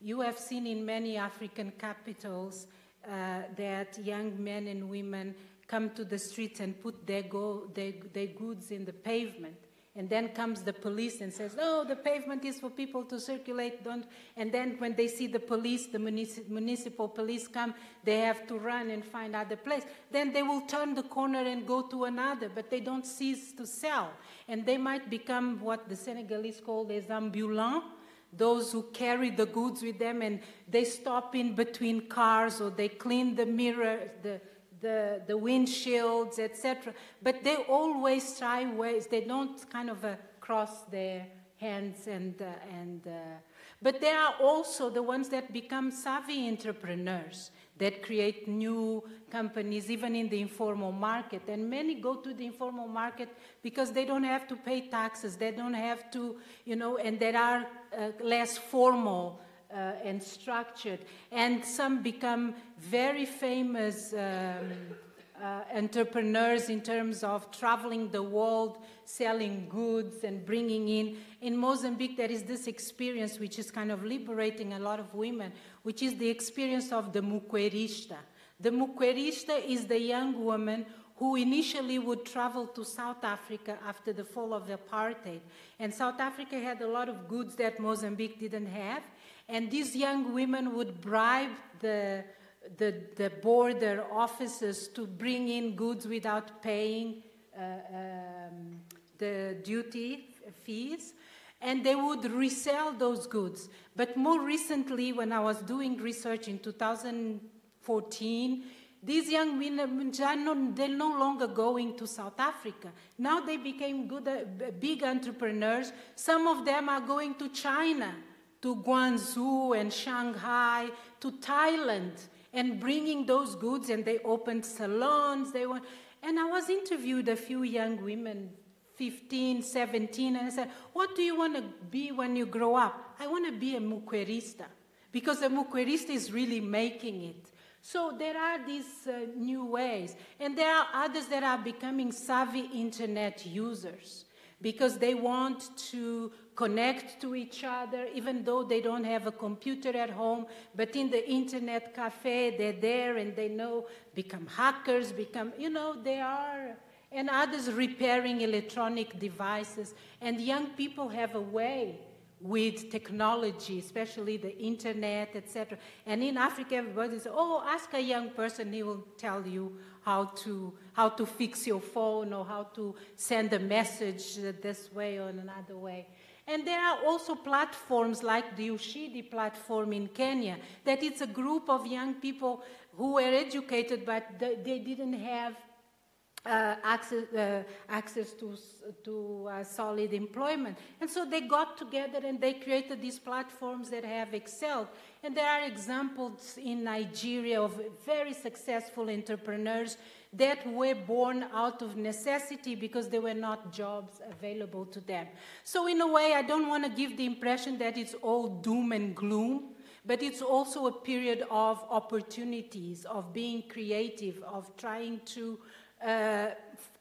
You have seen in many African capitals uh, that young men and women come to the streets and put their, go, their, their goods in the pavement. And then comes the police and says, "Oh, the pavement is for people to circulate." Don't. And then when they see the police, the municip- municipal police come, they have to run and find other place. Then they will turn the corner and go to another, but they don't cease to sell. And they might become what the Senegalese call les ambulants, those who carry the goods with them and they stop in between cars or they clean the mirror, the, the, the windshields, etc. But they always try ways, they don't kind of uh, cross their hands and, uh, and uh, but there are also the ones that become savvy entrepreneurs that create new companies, even in the informal market. And many go to the informal market because they don't have to pay taxes, they don't have to, you know, and they are uh, less formal uh, and structured. And some become very famous. Um, uh, entrepreneurs in terms of traveling the world, selling goods and bringing in. In Mozambique, there is this experience which is kind of liberating a lot of women, which is the experience of the mukherista. The mukherista is the young woman who initially would travel to South Africa after the fall of the apartheid. And South Africa had a lot of goods that Mozambique didn't have. And these young women would bribe the the, the border officers to bring in goods without paying uh, um, the duty fees, and they would resell those goods. But more recently, when I was doing research in 2014, these young women they're no longer going to South Africa. Now they became good, uh, big entrepreneurs. Some of them are going to China, to Guangzhou and Shanghai, to Thailand and bringing those goods, and they opened salons. They were, and I was interviewed a few young women, 15, 17, and I said, What do you want to be when you grow up? I want to be a mukherista, because a mukherista is really making it. So there are these uh, new ways, and there are others that are becoming savvy internet users because they want to connect to each other, even though they don't have a computer at home, but in the internet cafe, they're there and they know, become hackers, become, you know, they are, and others repairing electronic devices. And young people have a way with technology, especially the internet, etc. And in Africa, everybody says, "Oh, ask a young person; he will tell you how to how to fix your phone or how to send a message this way or another way." And there are also platforms like the Ushahidi platform in Kenya, that it's a group of young people who were educated, but they didn't have uh, access, uh, access to, to uh, solid employment. And so they got together and they created these platforms that have excelled. And there are examples in Nigeria of very successful entrepreneurs that were born out of necessity because there were not jobs available to them. So, in a way, I don't want to give the impression that it's all doom and gloom, but it's also a period of opportunities, of being creative, of trying to uh,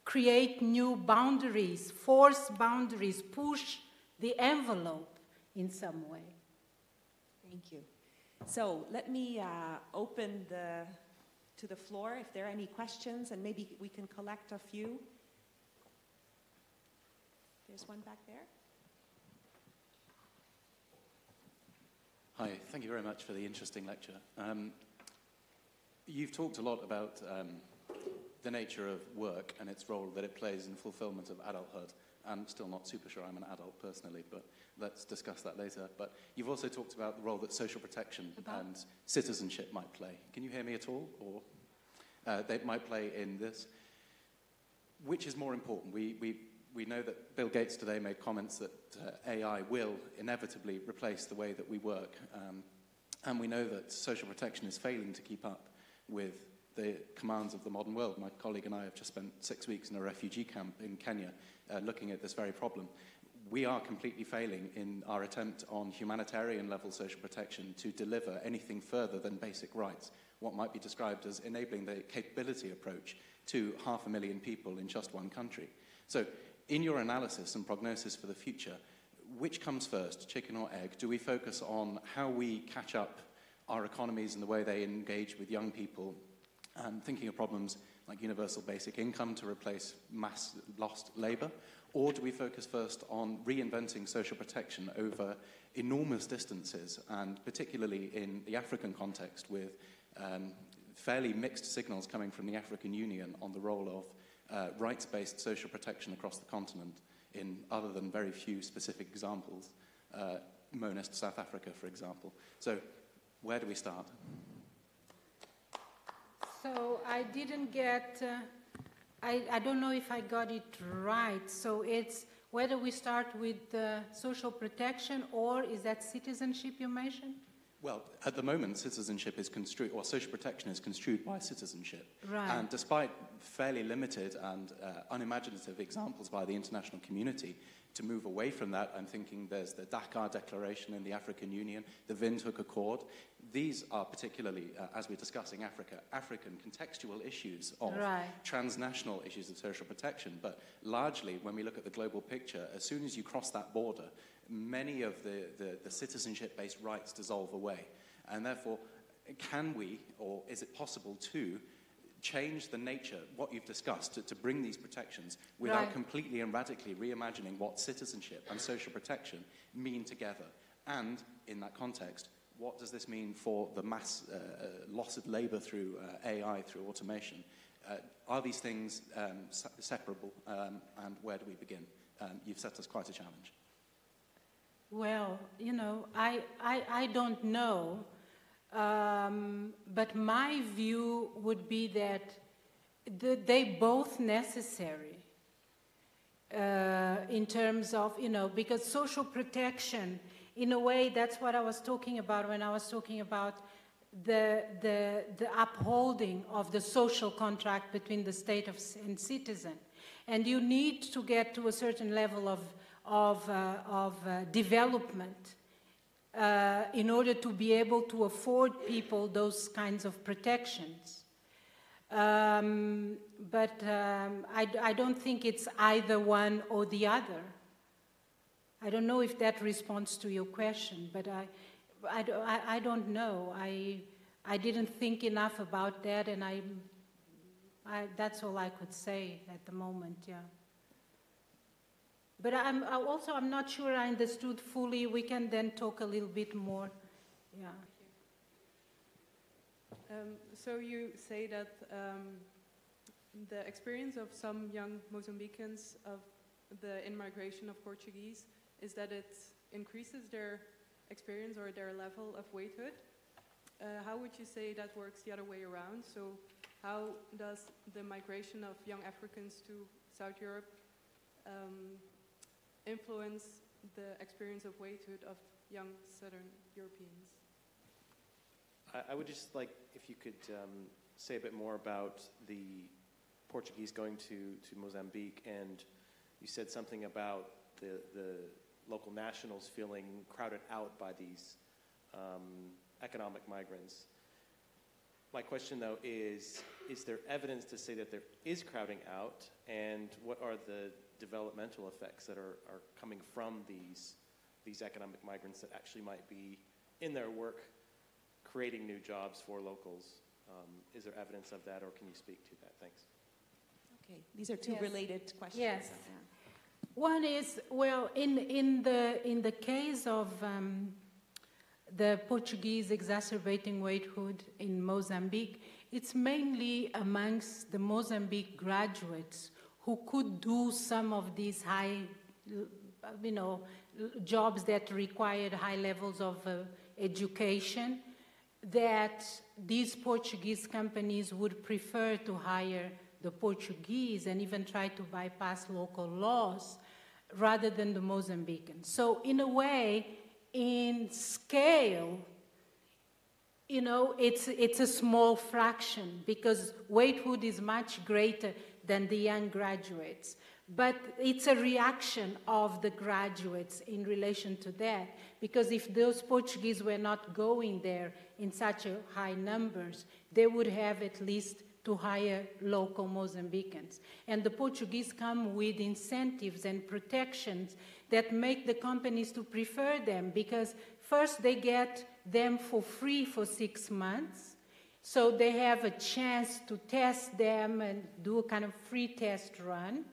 create new boundaries, force boundaries, push the envelope in some way. Thank you. So let me uh, open the to the floor if there are any questions, and maybe we can collect a few. There's one back there. Hi, thank you very much for the interesting lecture. Um, you've talked a lot about um, the nature of work and its role that it plays in fulfillment of adulthood. I'm still not super sure I'm an adult personally, but let's discuss that later. But you've also talked about the role that social protection about? and citizenship might play. Can you hear me at all? Or uh, they might play in this? Which is more important? We, we, we know that Bill Gates today made comments that uh, AI will inevitably replace the way that we work. Um, and we know that social protection is failing to keep up with the commands of the modern world. My colleague and I have just spent six weeks in a refugee camp in Kenya uh, looking at this very problem. We are completely failing in our attempt on humanitarian level social protection to deliver anything further than basic rights, what might be described as enabling the capability approach to half a million people in just one country. So, in your analysis and prognosis for the future, which comes first, chicken or egg? Do we focus on how we catch up our economies and the way they engage with young people and thinking of problems like universal basic income to replace mass lost labor? Or do we focus first on reinventing social protection over enormous distances, and particularly in the African context with um, fairly mixed signals coming from the African Union on the role of uh, rights-based social protection across the continent in other than very few specific examples, uh, Monist South Africa, for example. So where do we start? So I didn't get, uh, I, I don't know if I got it right. So it's whether we start with uh, social protection or is that citizenship you mentioned? Well, at the moment, citizenship is construed, or social protection is construed by citizenship. Right. And despite fairly limited and uh, unimaginative examples by the international community to move away from that, I'm thinking there's the Dakar Declaration in the African Union, the Windhoek Accord. These are particularly, uh, as we're discussing Africa, African contextual issues of Right. transnational issues of social protection. But largely, when we look at the global picture, as soon as you cross that border, many of the, the, the citizenship based rights dissolve away. And therefore, can we, or is it possible to, change the nature, what you've discussed, to, to bring these protections without Right. completely and radically reimagining what citizenship and social protection mean together? And in that context, what does this mean for the mass uh, uh, loss of labor through uh, AI, through automation? Are these things um, se- separable, um, and where do we begin? Um, you've set us quite a challenge. Well, you know, I, I, I don't know, um, but my view would be that the, they both necessary uh, in terms of, you know, because social protection, in a way, that's what I was talking about when I was talking about the, the, the upholding of the social contract between the state of, and citizen. And you need to get to a certain level of, of, uh, of uh, development uh, in order to be able to afford people those kinds of protections. Um, but um, I, I don't think it's either one or the other. I don't know if that responds to your question, but I, I, I don't know. I, I didn't think enough about that, and I, I, that's all I could say at the moment, yeah. But I'm I also I'm not sure I understood fully. We can then talk a little bit more. Yeah. Um, so you say that um, the experience of some young Mozambicans of the in-migration of Portuguese is that it increases their experience or their level of waithood. Uh, how would you say that works the other way around? So how does the migration of young Africans to South Europe um, influence the experience of waithood of young Southern Europeans? I, I would just like if you could um, say a bit more about the Portuguese going to, to Mozambique, and you said something about the, the local nationals feeling crowded out by these um, economic migrants. My question, though, is Is there evidence to say that there is crowding out, and what are the developmental effects that are, are coming from these, these economic migrants that actually might be in their work creating new jobs for locals? Um, is there evidence of that, or can you speak to that? Thanks. Okay, these are two Yes. related questions. Yes. One is well, in in the in the case of um, the Portuguese exacerbating waithood in Mozambique, it's mainly amongst the Mozambique graduates who could do some of these high, you know, jobs that required high levels of uh, education. That these Portuguese companies would prefer to hire the Portuguese and even try to bypass local laws rather than the Mozambicans. So, in a way, in scale, you know, it's, it's a small fraction because waithood is much greater than the young graduates. But it's a reaction of the graduates in relation to that because if those Portuguese were not going there in such a high numbers, they would have at least to hire local Mozambicans. And the Portuguese come with incentives and protections that make the companies to prefer them because first they get them for free for six months. So they have a chance to test them and do a kind of free test run.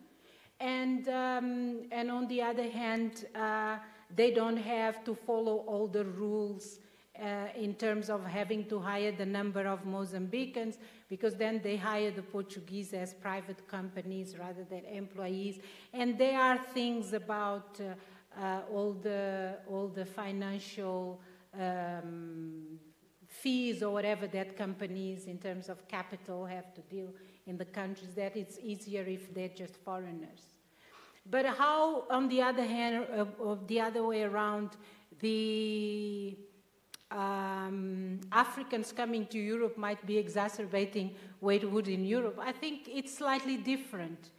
And, um, and on the other hand, uh, they don't have to follow all the rules uh, in terms of having to hire the number of Mozambicans, because then they hire the Portuguese as private companies rather than employees. And there are things about uh, uh, all the all the financial um, fees or whatever that companies in terms of capital have to deal in the countries that it's easier if they're just foreigners. But how, on the other hand, uh, of the other way around, the um, Africans coming to Europe might be exacerbating waithood in Europe. I think it's slightly different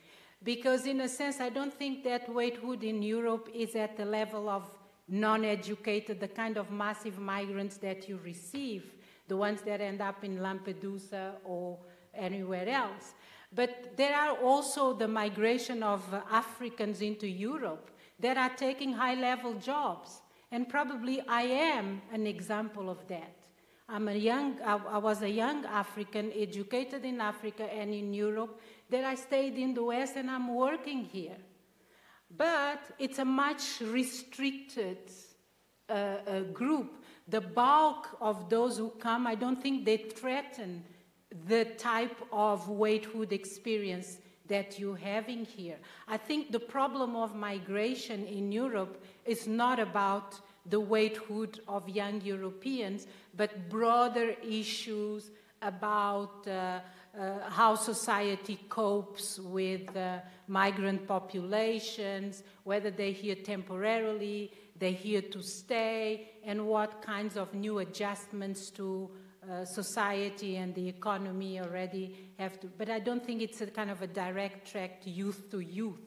because, in a sense, I don't think that waithood in Europe is at the level of non educated, the kind of massive migrants that you receive, the ones that end up in Lampedusa or anywhere else. But there are also the migration of Africans into Europe that are taking high level jobs. And probably I am an example of that. I'm a young, I, I was a young African educated in Africa and in Europe that I stayed in the West and I'm working here. But it's a much restricted uh, uh, group. The bulk of those who come, I don't think they threaten the type of waithood experience that you're having here. I think the problem of migration in Europe is not about the waithood of young Europeans, but broader issues about uh, uh, how society copes with uh, migrant populations, whether they're here temporarily, they're here to stay, and what kinds of new adjustments to uh, society and the economy already have to. But I don't think it's a kind of a direct track to youth to youth.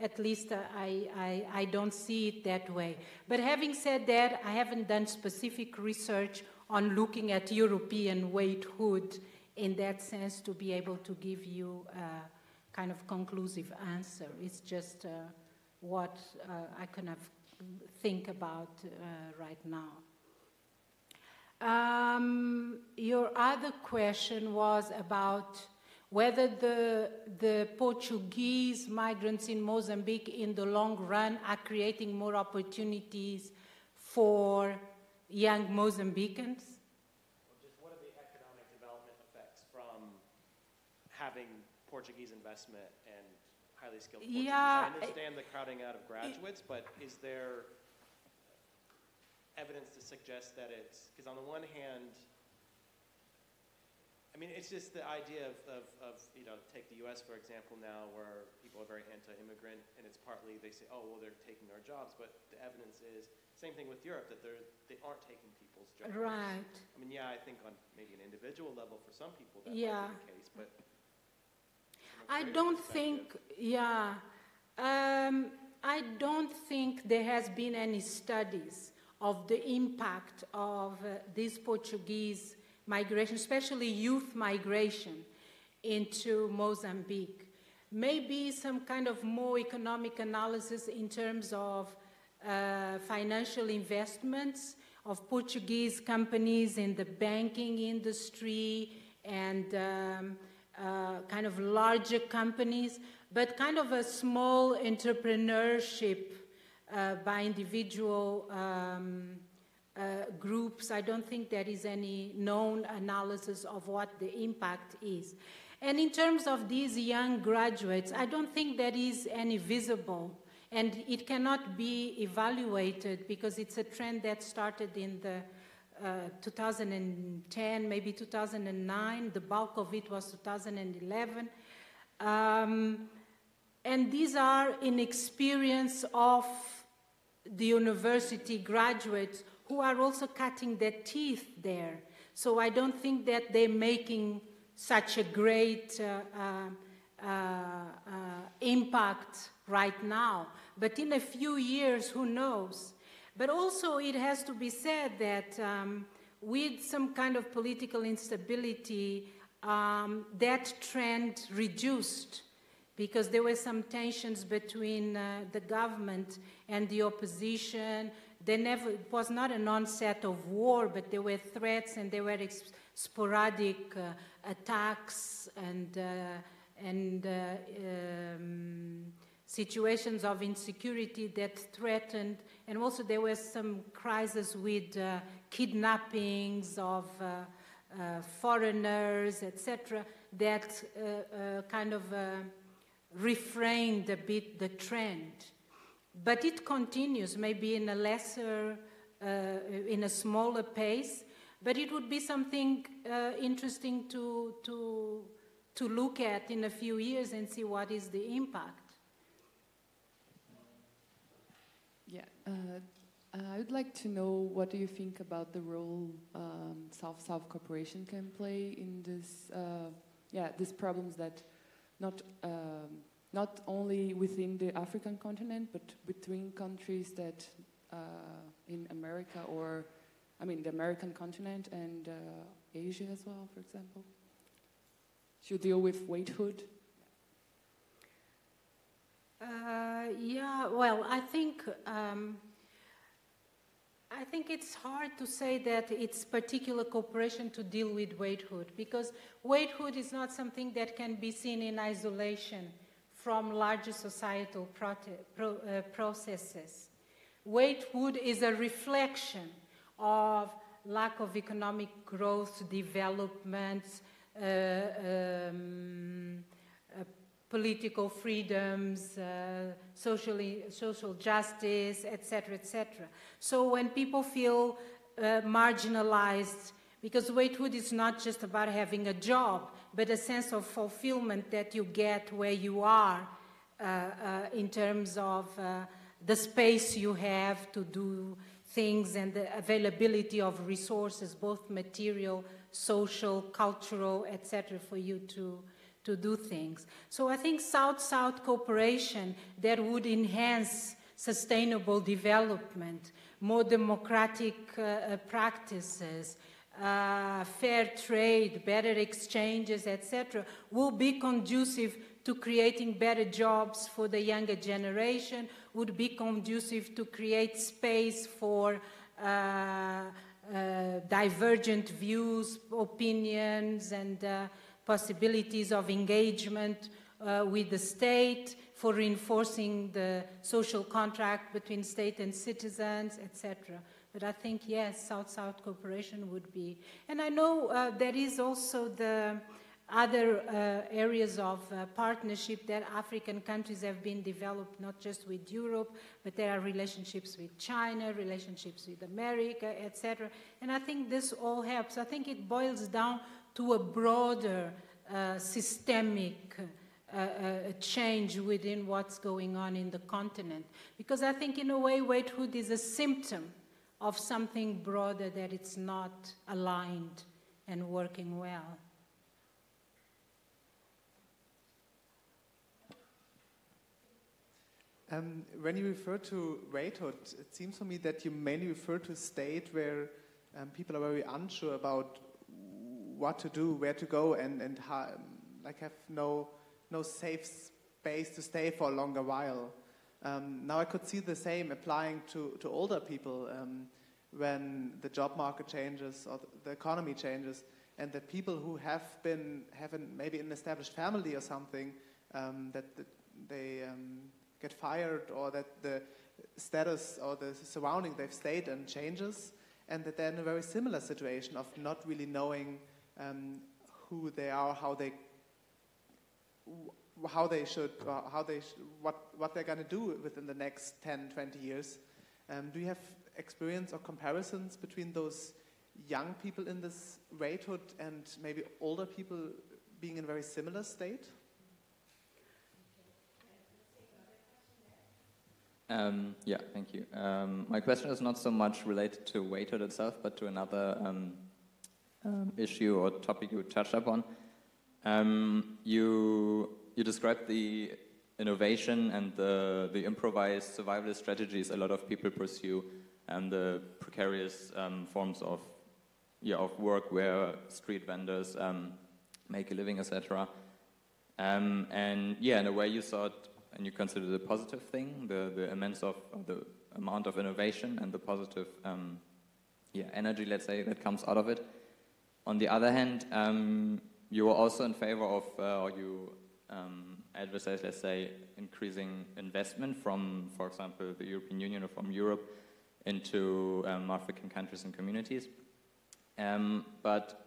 At least uh, I, I, I don't see it that way. But having said that, I haven't done specific research on looking at European waithood in that sense to be able to give you a kind of conclusive answer. It's just uh, what uh, I kind of think about uh, right now. Um, your other question was about whether the, the Portuguese migrants in Mozambique in the long run are creating more opportunities for young Mozambicans. just what are the economic development effects from having Portuguese investment and highly skilled Portuguese? Yeah, I understand the crowding out of graduates, but is there evidence to suggest that it's, because on the one hand, I mean, it's just the idea of, of, of, you know, take the U.S. for example now, where people are very anti-immigrant, and it's partly they say, oh, well, they're taking our jobs, but the evidence is same thing with Europe that they're they aren't taking people's jobs. Right. I mean, yeah, I think on maybe an individual level for some people that yeah. might be the case, but I don't think, yeah, um, I don't think there has been any studies of the impact of uh, this Portuguese migration, especially youth migration into Mozambique. Maybe some kind of more economic analysis in terms of uh, financial investments of Portuguese companies in the banking industry and um, uh, kind of larger companies, but kind of a small entrepreneurship by individual um, uh, groups. I don't think there is any known analysis of what the impact is. And in terms of these young graduates, I don't think there is any visible, and it cannot be evaluated because it's a trend that started in the uh, 2010, maybe 2009. The bulk of it was 2011. Um, and these are in experience of the university graduates who are also cutting their teeth there. So I don't think that they're making such a great uh, uh, uh, impact right now. But in a few years, who knows? But also, it has to be said that um, with some kind of political instability, um, that trend reduced because there were some tensions between uh, the government and the opposition. There never it was not an onset of war, but there were threats and there were sporadic uh, attacks and uh, and uh, um, situations of insecurity that threatened, and also there were some crises with uh, kidnappings of uh, foreigners, etc. That kind of refrained a bit the trend. but it continues, maybe in a lesser, uh, in a smaller pace, but it would be something uh, interesting to, to, to look at in a few years and see what is the impact. Yeah, uh, I would like to know what do you think about the role um, South-South cooperation can play in this, uh, yeah, these problems that not um, not only within the African continent, but between countries that uh, in America or, I mean, the American continent and uh, Asia as well, for example, to deal with waithood. Uh, yeah, well, I think um, I think it's hard to say that it's particular cooperation to deal with waithood because waithood is not something that can be seen in isolation from larger societal pro uh, processes. Waithood is a reflection of lack of economic growth, development, uh, um, political freedoms, uh, socially, social justice, etc., etc. So when people feel uh, marginalized, because waithood is not just about having a job, but a sense of fulfillment that you get where you are uh, uh, in terms of uh, the space you have to do things and the availability of resources, both material, social, cultural, etc., for you to, to do things. So I think South-South cooperation that would enhance sustainable development, more democratic uh, uh practices, uh, fair trade, better exchanges, etc., will be conducive to creating better jobs for the younger generation, would be conducive to create space for uh, uh, divergent views, opinions, and uh, possibilities of engagement uh, with the state, for reinforcing the social contract between state and citizens, etc. But I think, yes, South-South cooperation would be. And I know uh, there is also the other uh, areas of uh, partnership that African countries have been developed, not just with Europe, but there are relationships with China, relationships with America, etc. And I think this all helps. I think it boils down to a broader uh, systemic uh, uh, change within what's going on in the continent. Because I think, in a way, waithood is a symptom of something broader that it's not aligned and working well. Um, when you refer to waithood, it seems to me that you mainly refer to a state where um, people are very unsure about what to do, where to go, and, and how, like have no, no safe space to stay for a longer while. Um, now I could see the same applying to, to older people um, when the job market changes or the economy changes, and that people who have been having maybe an established family or something um, that, that, they um, get fired or that the status or the surrounding they've stayed in changes, and that they're in a very similar situation of not really knowing um, who they are, how they how they should, uh, how they sh what, what they're going to do within the next 10, 20 years. Um, do you have experience or comparisons between those young people in this waithood and maybe older people being in a very similar state? Um, yeah, thank you. Um, my question is not so much related to waithood itself, but to another um, um issue or topic you touched upon. Um, you you described the innovation and the, the improvised survivalist strategies a lot of people pursue and the precarious um, forms of, yeah, of work where street vendors um, make a living, etc. Um, and yeah, in a way you saw it and you consider the positive thing, the, the immense of the amount of innovation and the positive um, yeah, energy, let's say, that comes out of it. On the other hand, um, you were also in favor of, uh, or you um, advertise, let's say, increasing investment from, for example, the European Union or from Europe into um, African countries and communities. Um, but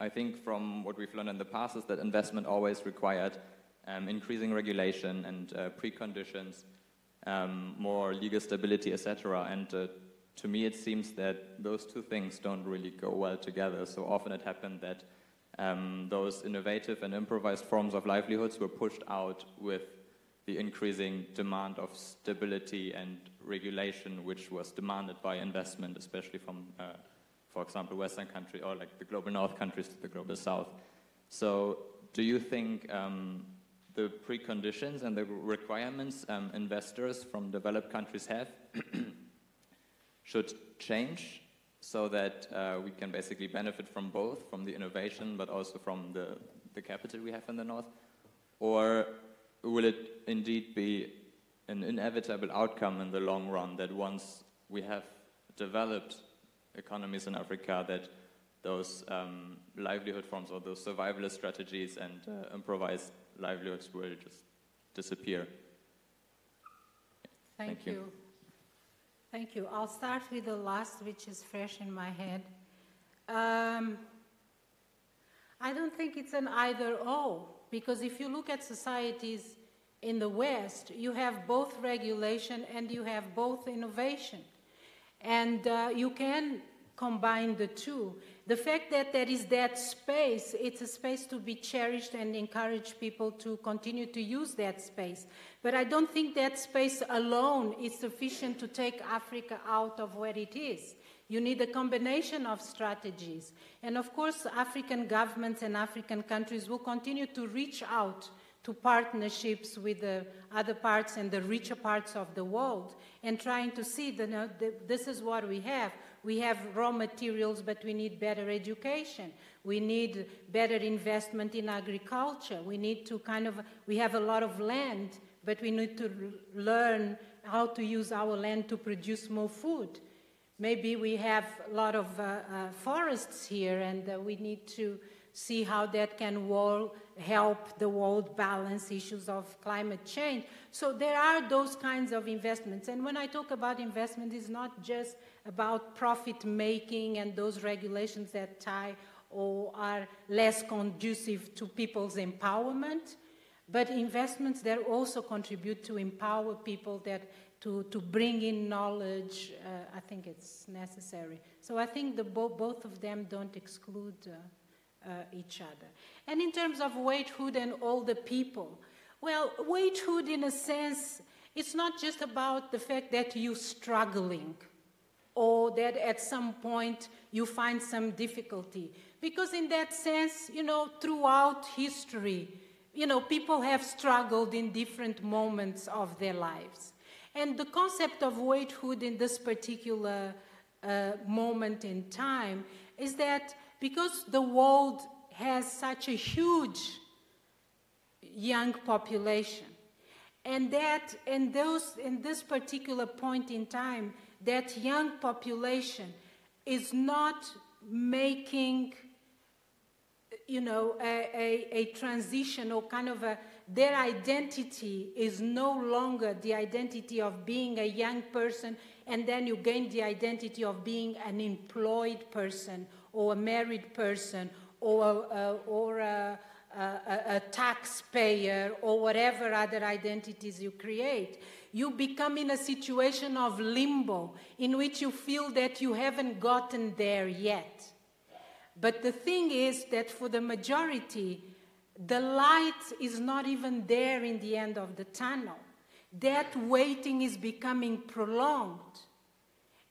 I think from what we've learned in the past is that investment always required um, increasing regulation and uh, preconditions um, more legal stability, etc. And uh, to me, it seems that those two things don't really go well together. So often it happened that um, those innovative and improvised forms of livelihoods were pushed out with the increasing demand of stability and regulation, which was demanded by investment, especially from, uh, for example, Western countries or like the global North countries to the global South. So, do you think um, the preconditions and the requirements um, investors from developed countries have should change so that uh, we can basically benefit from both, from the innovation, but also from the, the capital we have in the north? Or will it indeed be an inevitable outcome in the long run that once we have developed economies in Africa, that those um, livelihood forms or those survivalist strategies and uh, improvised livelihoods will just disappear? Thank, Thank you. you. Thank you. I'll start with the last, which is fresh in my head. Um, I don't think it's an either or, because if you look at societies in the West, you have both regulation and you have both innovation. And uh, you can combine the two. The fact that there is that space, it's a space to be cherished and encourage people to continue to use that space. But I don't think that space alone is sufficient to take Africa out of where it is. You need a combination of strategies. And of course, African governments and African countries will continue to reach out to partnerships with the other parts and the richer parts of the world and trying to see that this is what we have. We have raw materials, but we need better education. We need better investment in agriculture. We need to kind of, we have a lot of land, but we need to learn how to use our land to produce more food. Maybe we have a lot of uh, uh, forests here, and uh, we need to see how that can wall, help the world balance issues of climate change. So there are those kinds of investments. And when I talk about investment, it's not just about profit making and those regulations that tie or are less conducive to people's empowerment, but investments that also contribute to empower people that to, to bring in knowledge, uh, I think it's necessary. So I think the bo both of them don't exclude uh, each other. And in terms of waithood and older people, well, waithood in a sense, it's not just about the fact that you're struggling or that at some point you find some difficulty. Because in that sense, you know, throughout history, you know, people have struggled in different moments of their lives. And the concept of waithood in this particular uh, moment in time is that because the world has such a huge young population, and that in, those, in this particular point in time, that young population is not making you know, a, a, a, transition or kind of a, their identity is no longer the identity of being a young person, and then you gain the identity of being an employed person or a married person or, a, or a, a, taxpayer or whatever other identities you create you become in a situation of limbo in which you feel that you haven't gotten there yet. But the thing is that for the majority, the light is not even there in the end of the tunnel. That waiting is becoming prolonged.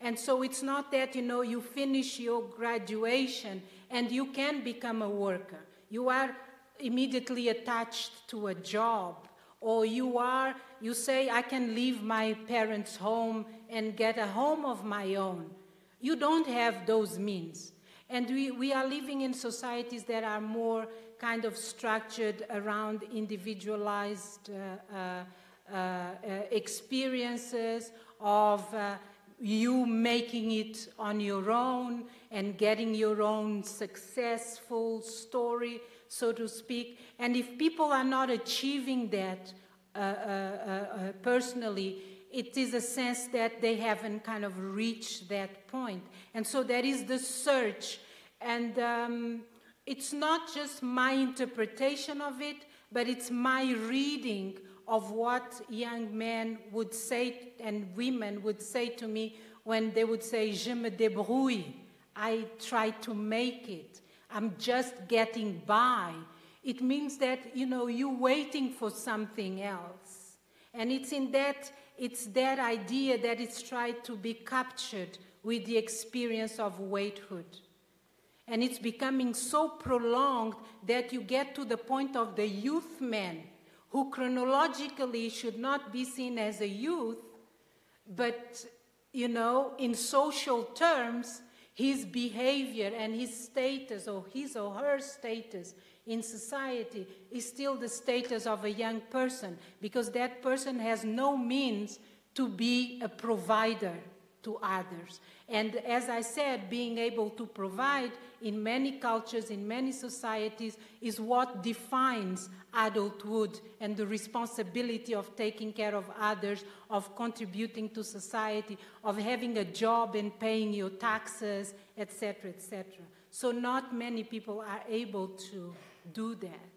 And so it's not that, you know, you finish your graduation and you can become a worker. You are immediately attached to a job. Or you are you say i can leave my parents home and get a home of my own. You don't have those means. And we, we are living in societies that are more kind of structured around individualized uh, uh, uh, experiences of uh, you making it on your own and getting your own successful story so to speak. And if people are not achieving that uh, uh, uh, personally, it is a sense that they haven't kind of reached that point. And so there is the search. And um, it's not just my interpretation of it, but it's my reading of what young men would say and women would say to me when they would say, Je me débrouille. I try to make it. I'm just getting by. It means that, you know, you're waiting for something else. And it's in that, it's that idea that it's tried to be captured with the experience of waithood. And it's becoming so prolonged that you get to the point of the youth man, who chronologically should not be seen as a youth, but, you know, in social terms, his behavior and his status, or his or her status in society, is still the status of a young person because that person has no means to be a provider to others. And as I said, being able to provide in many cultures, in many societies, is what defines adulthood and the responsibility of taking care of others, of contributing to society, of having a job and paying your taxes, etc., etc. So not many people are able to do that.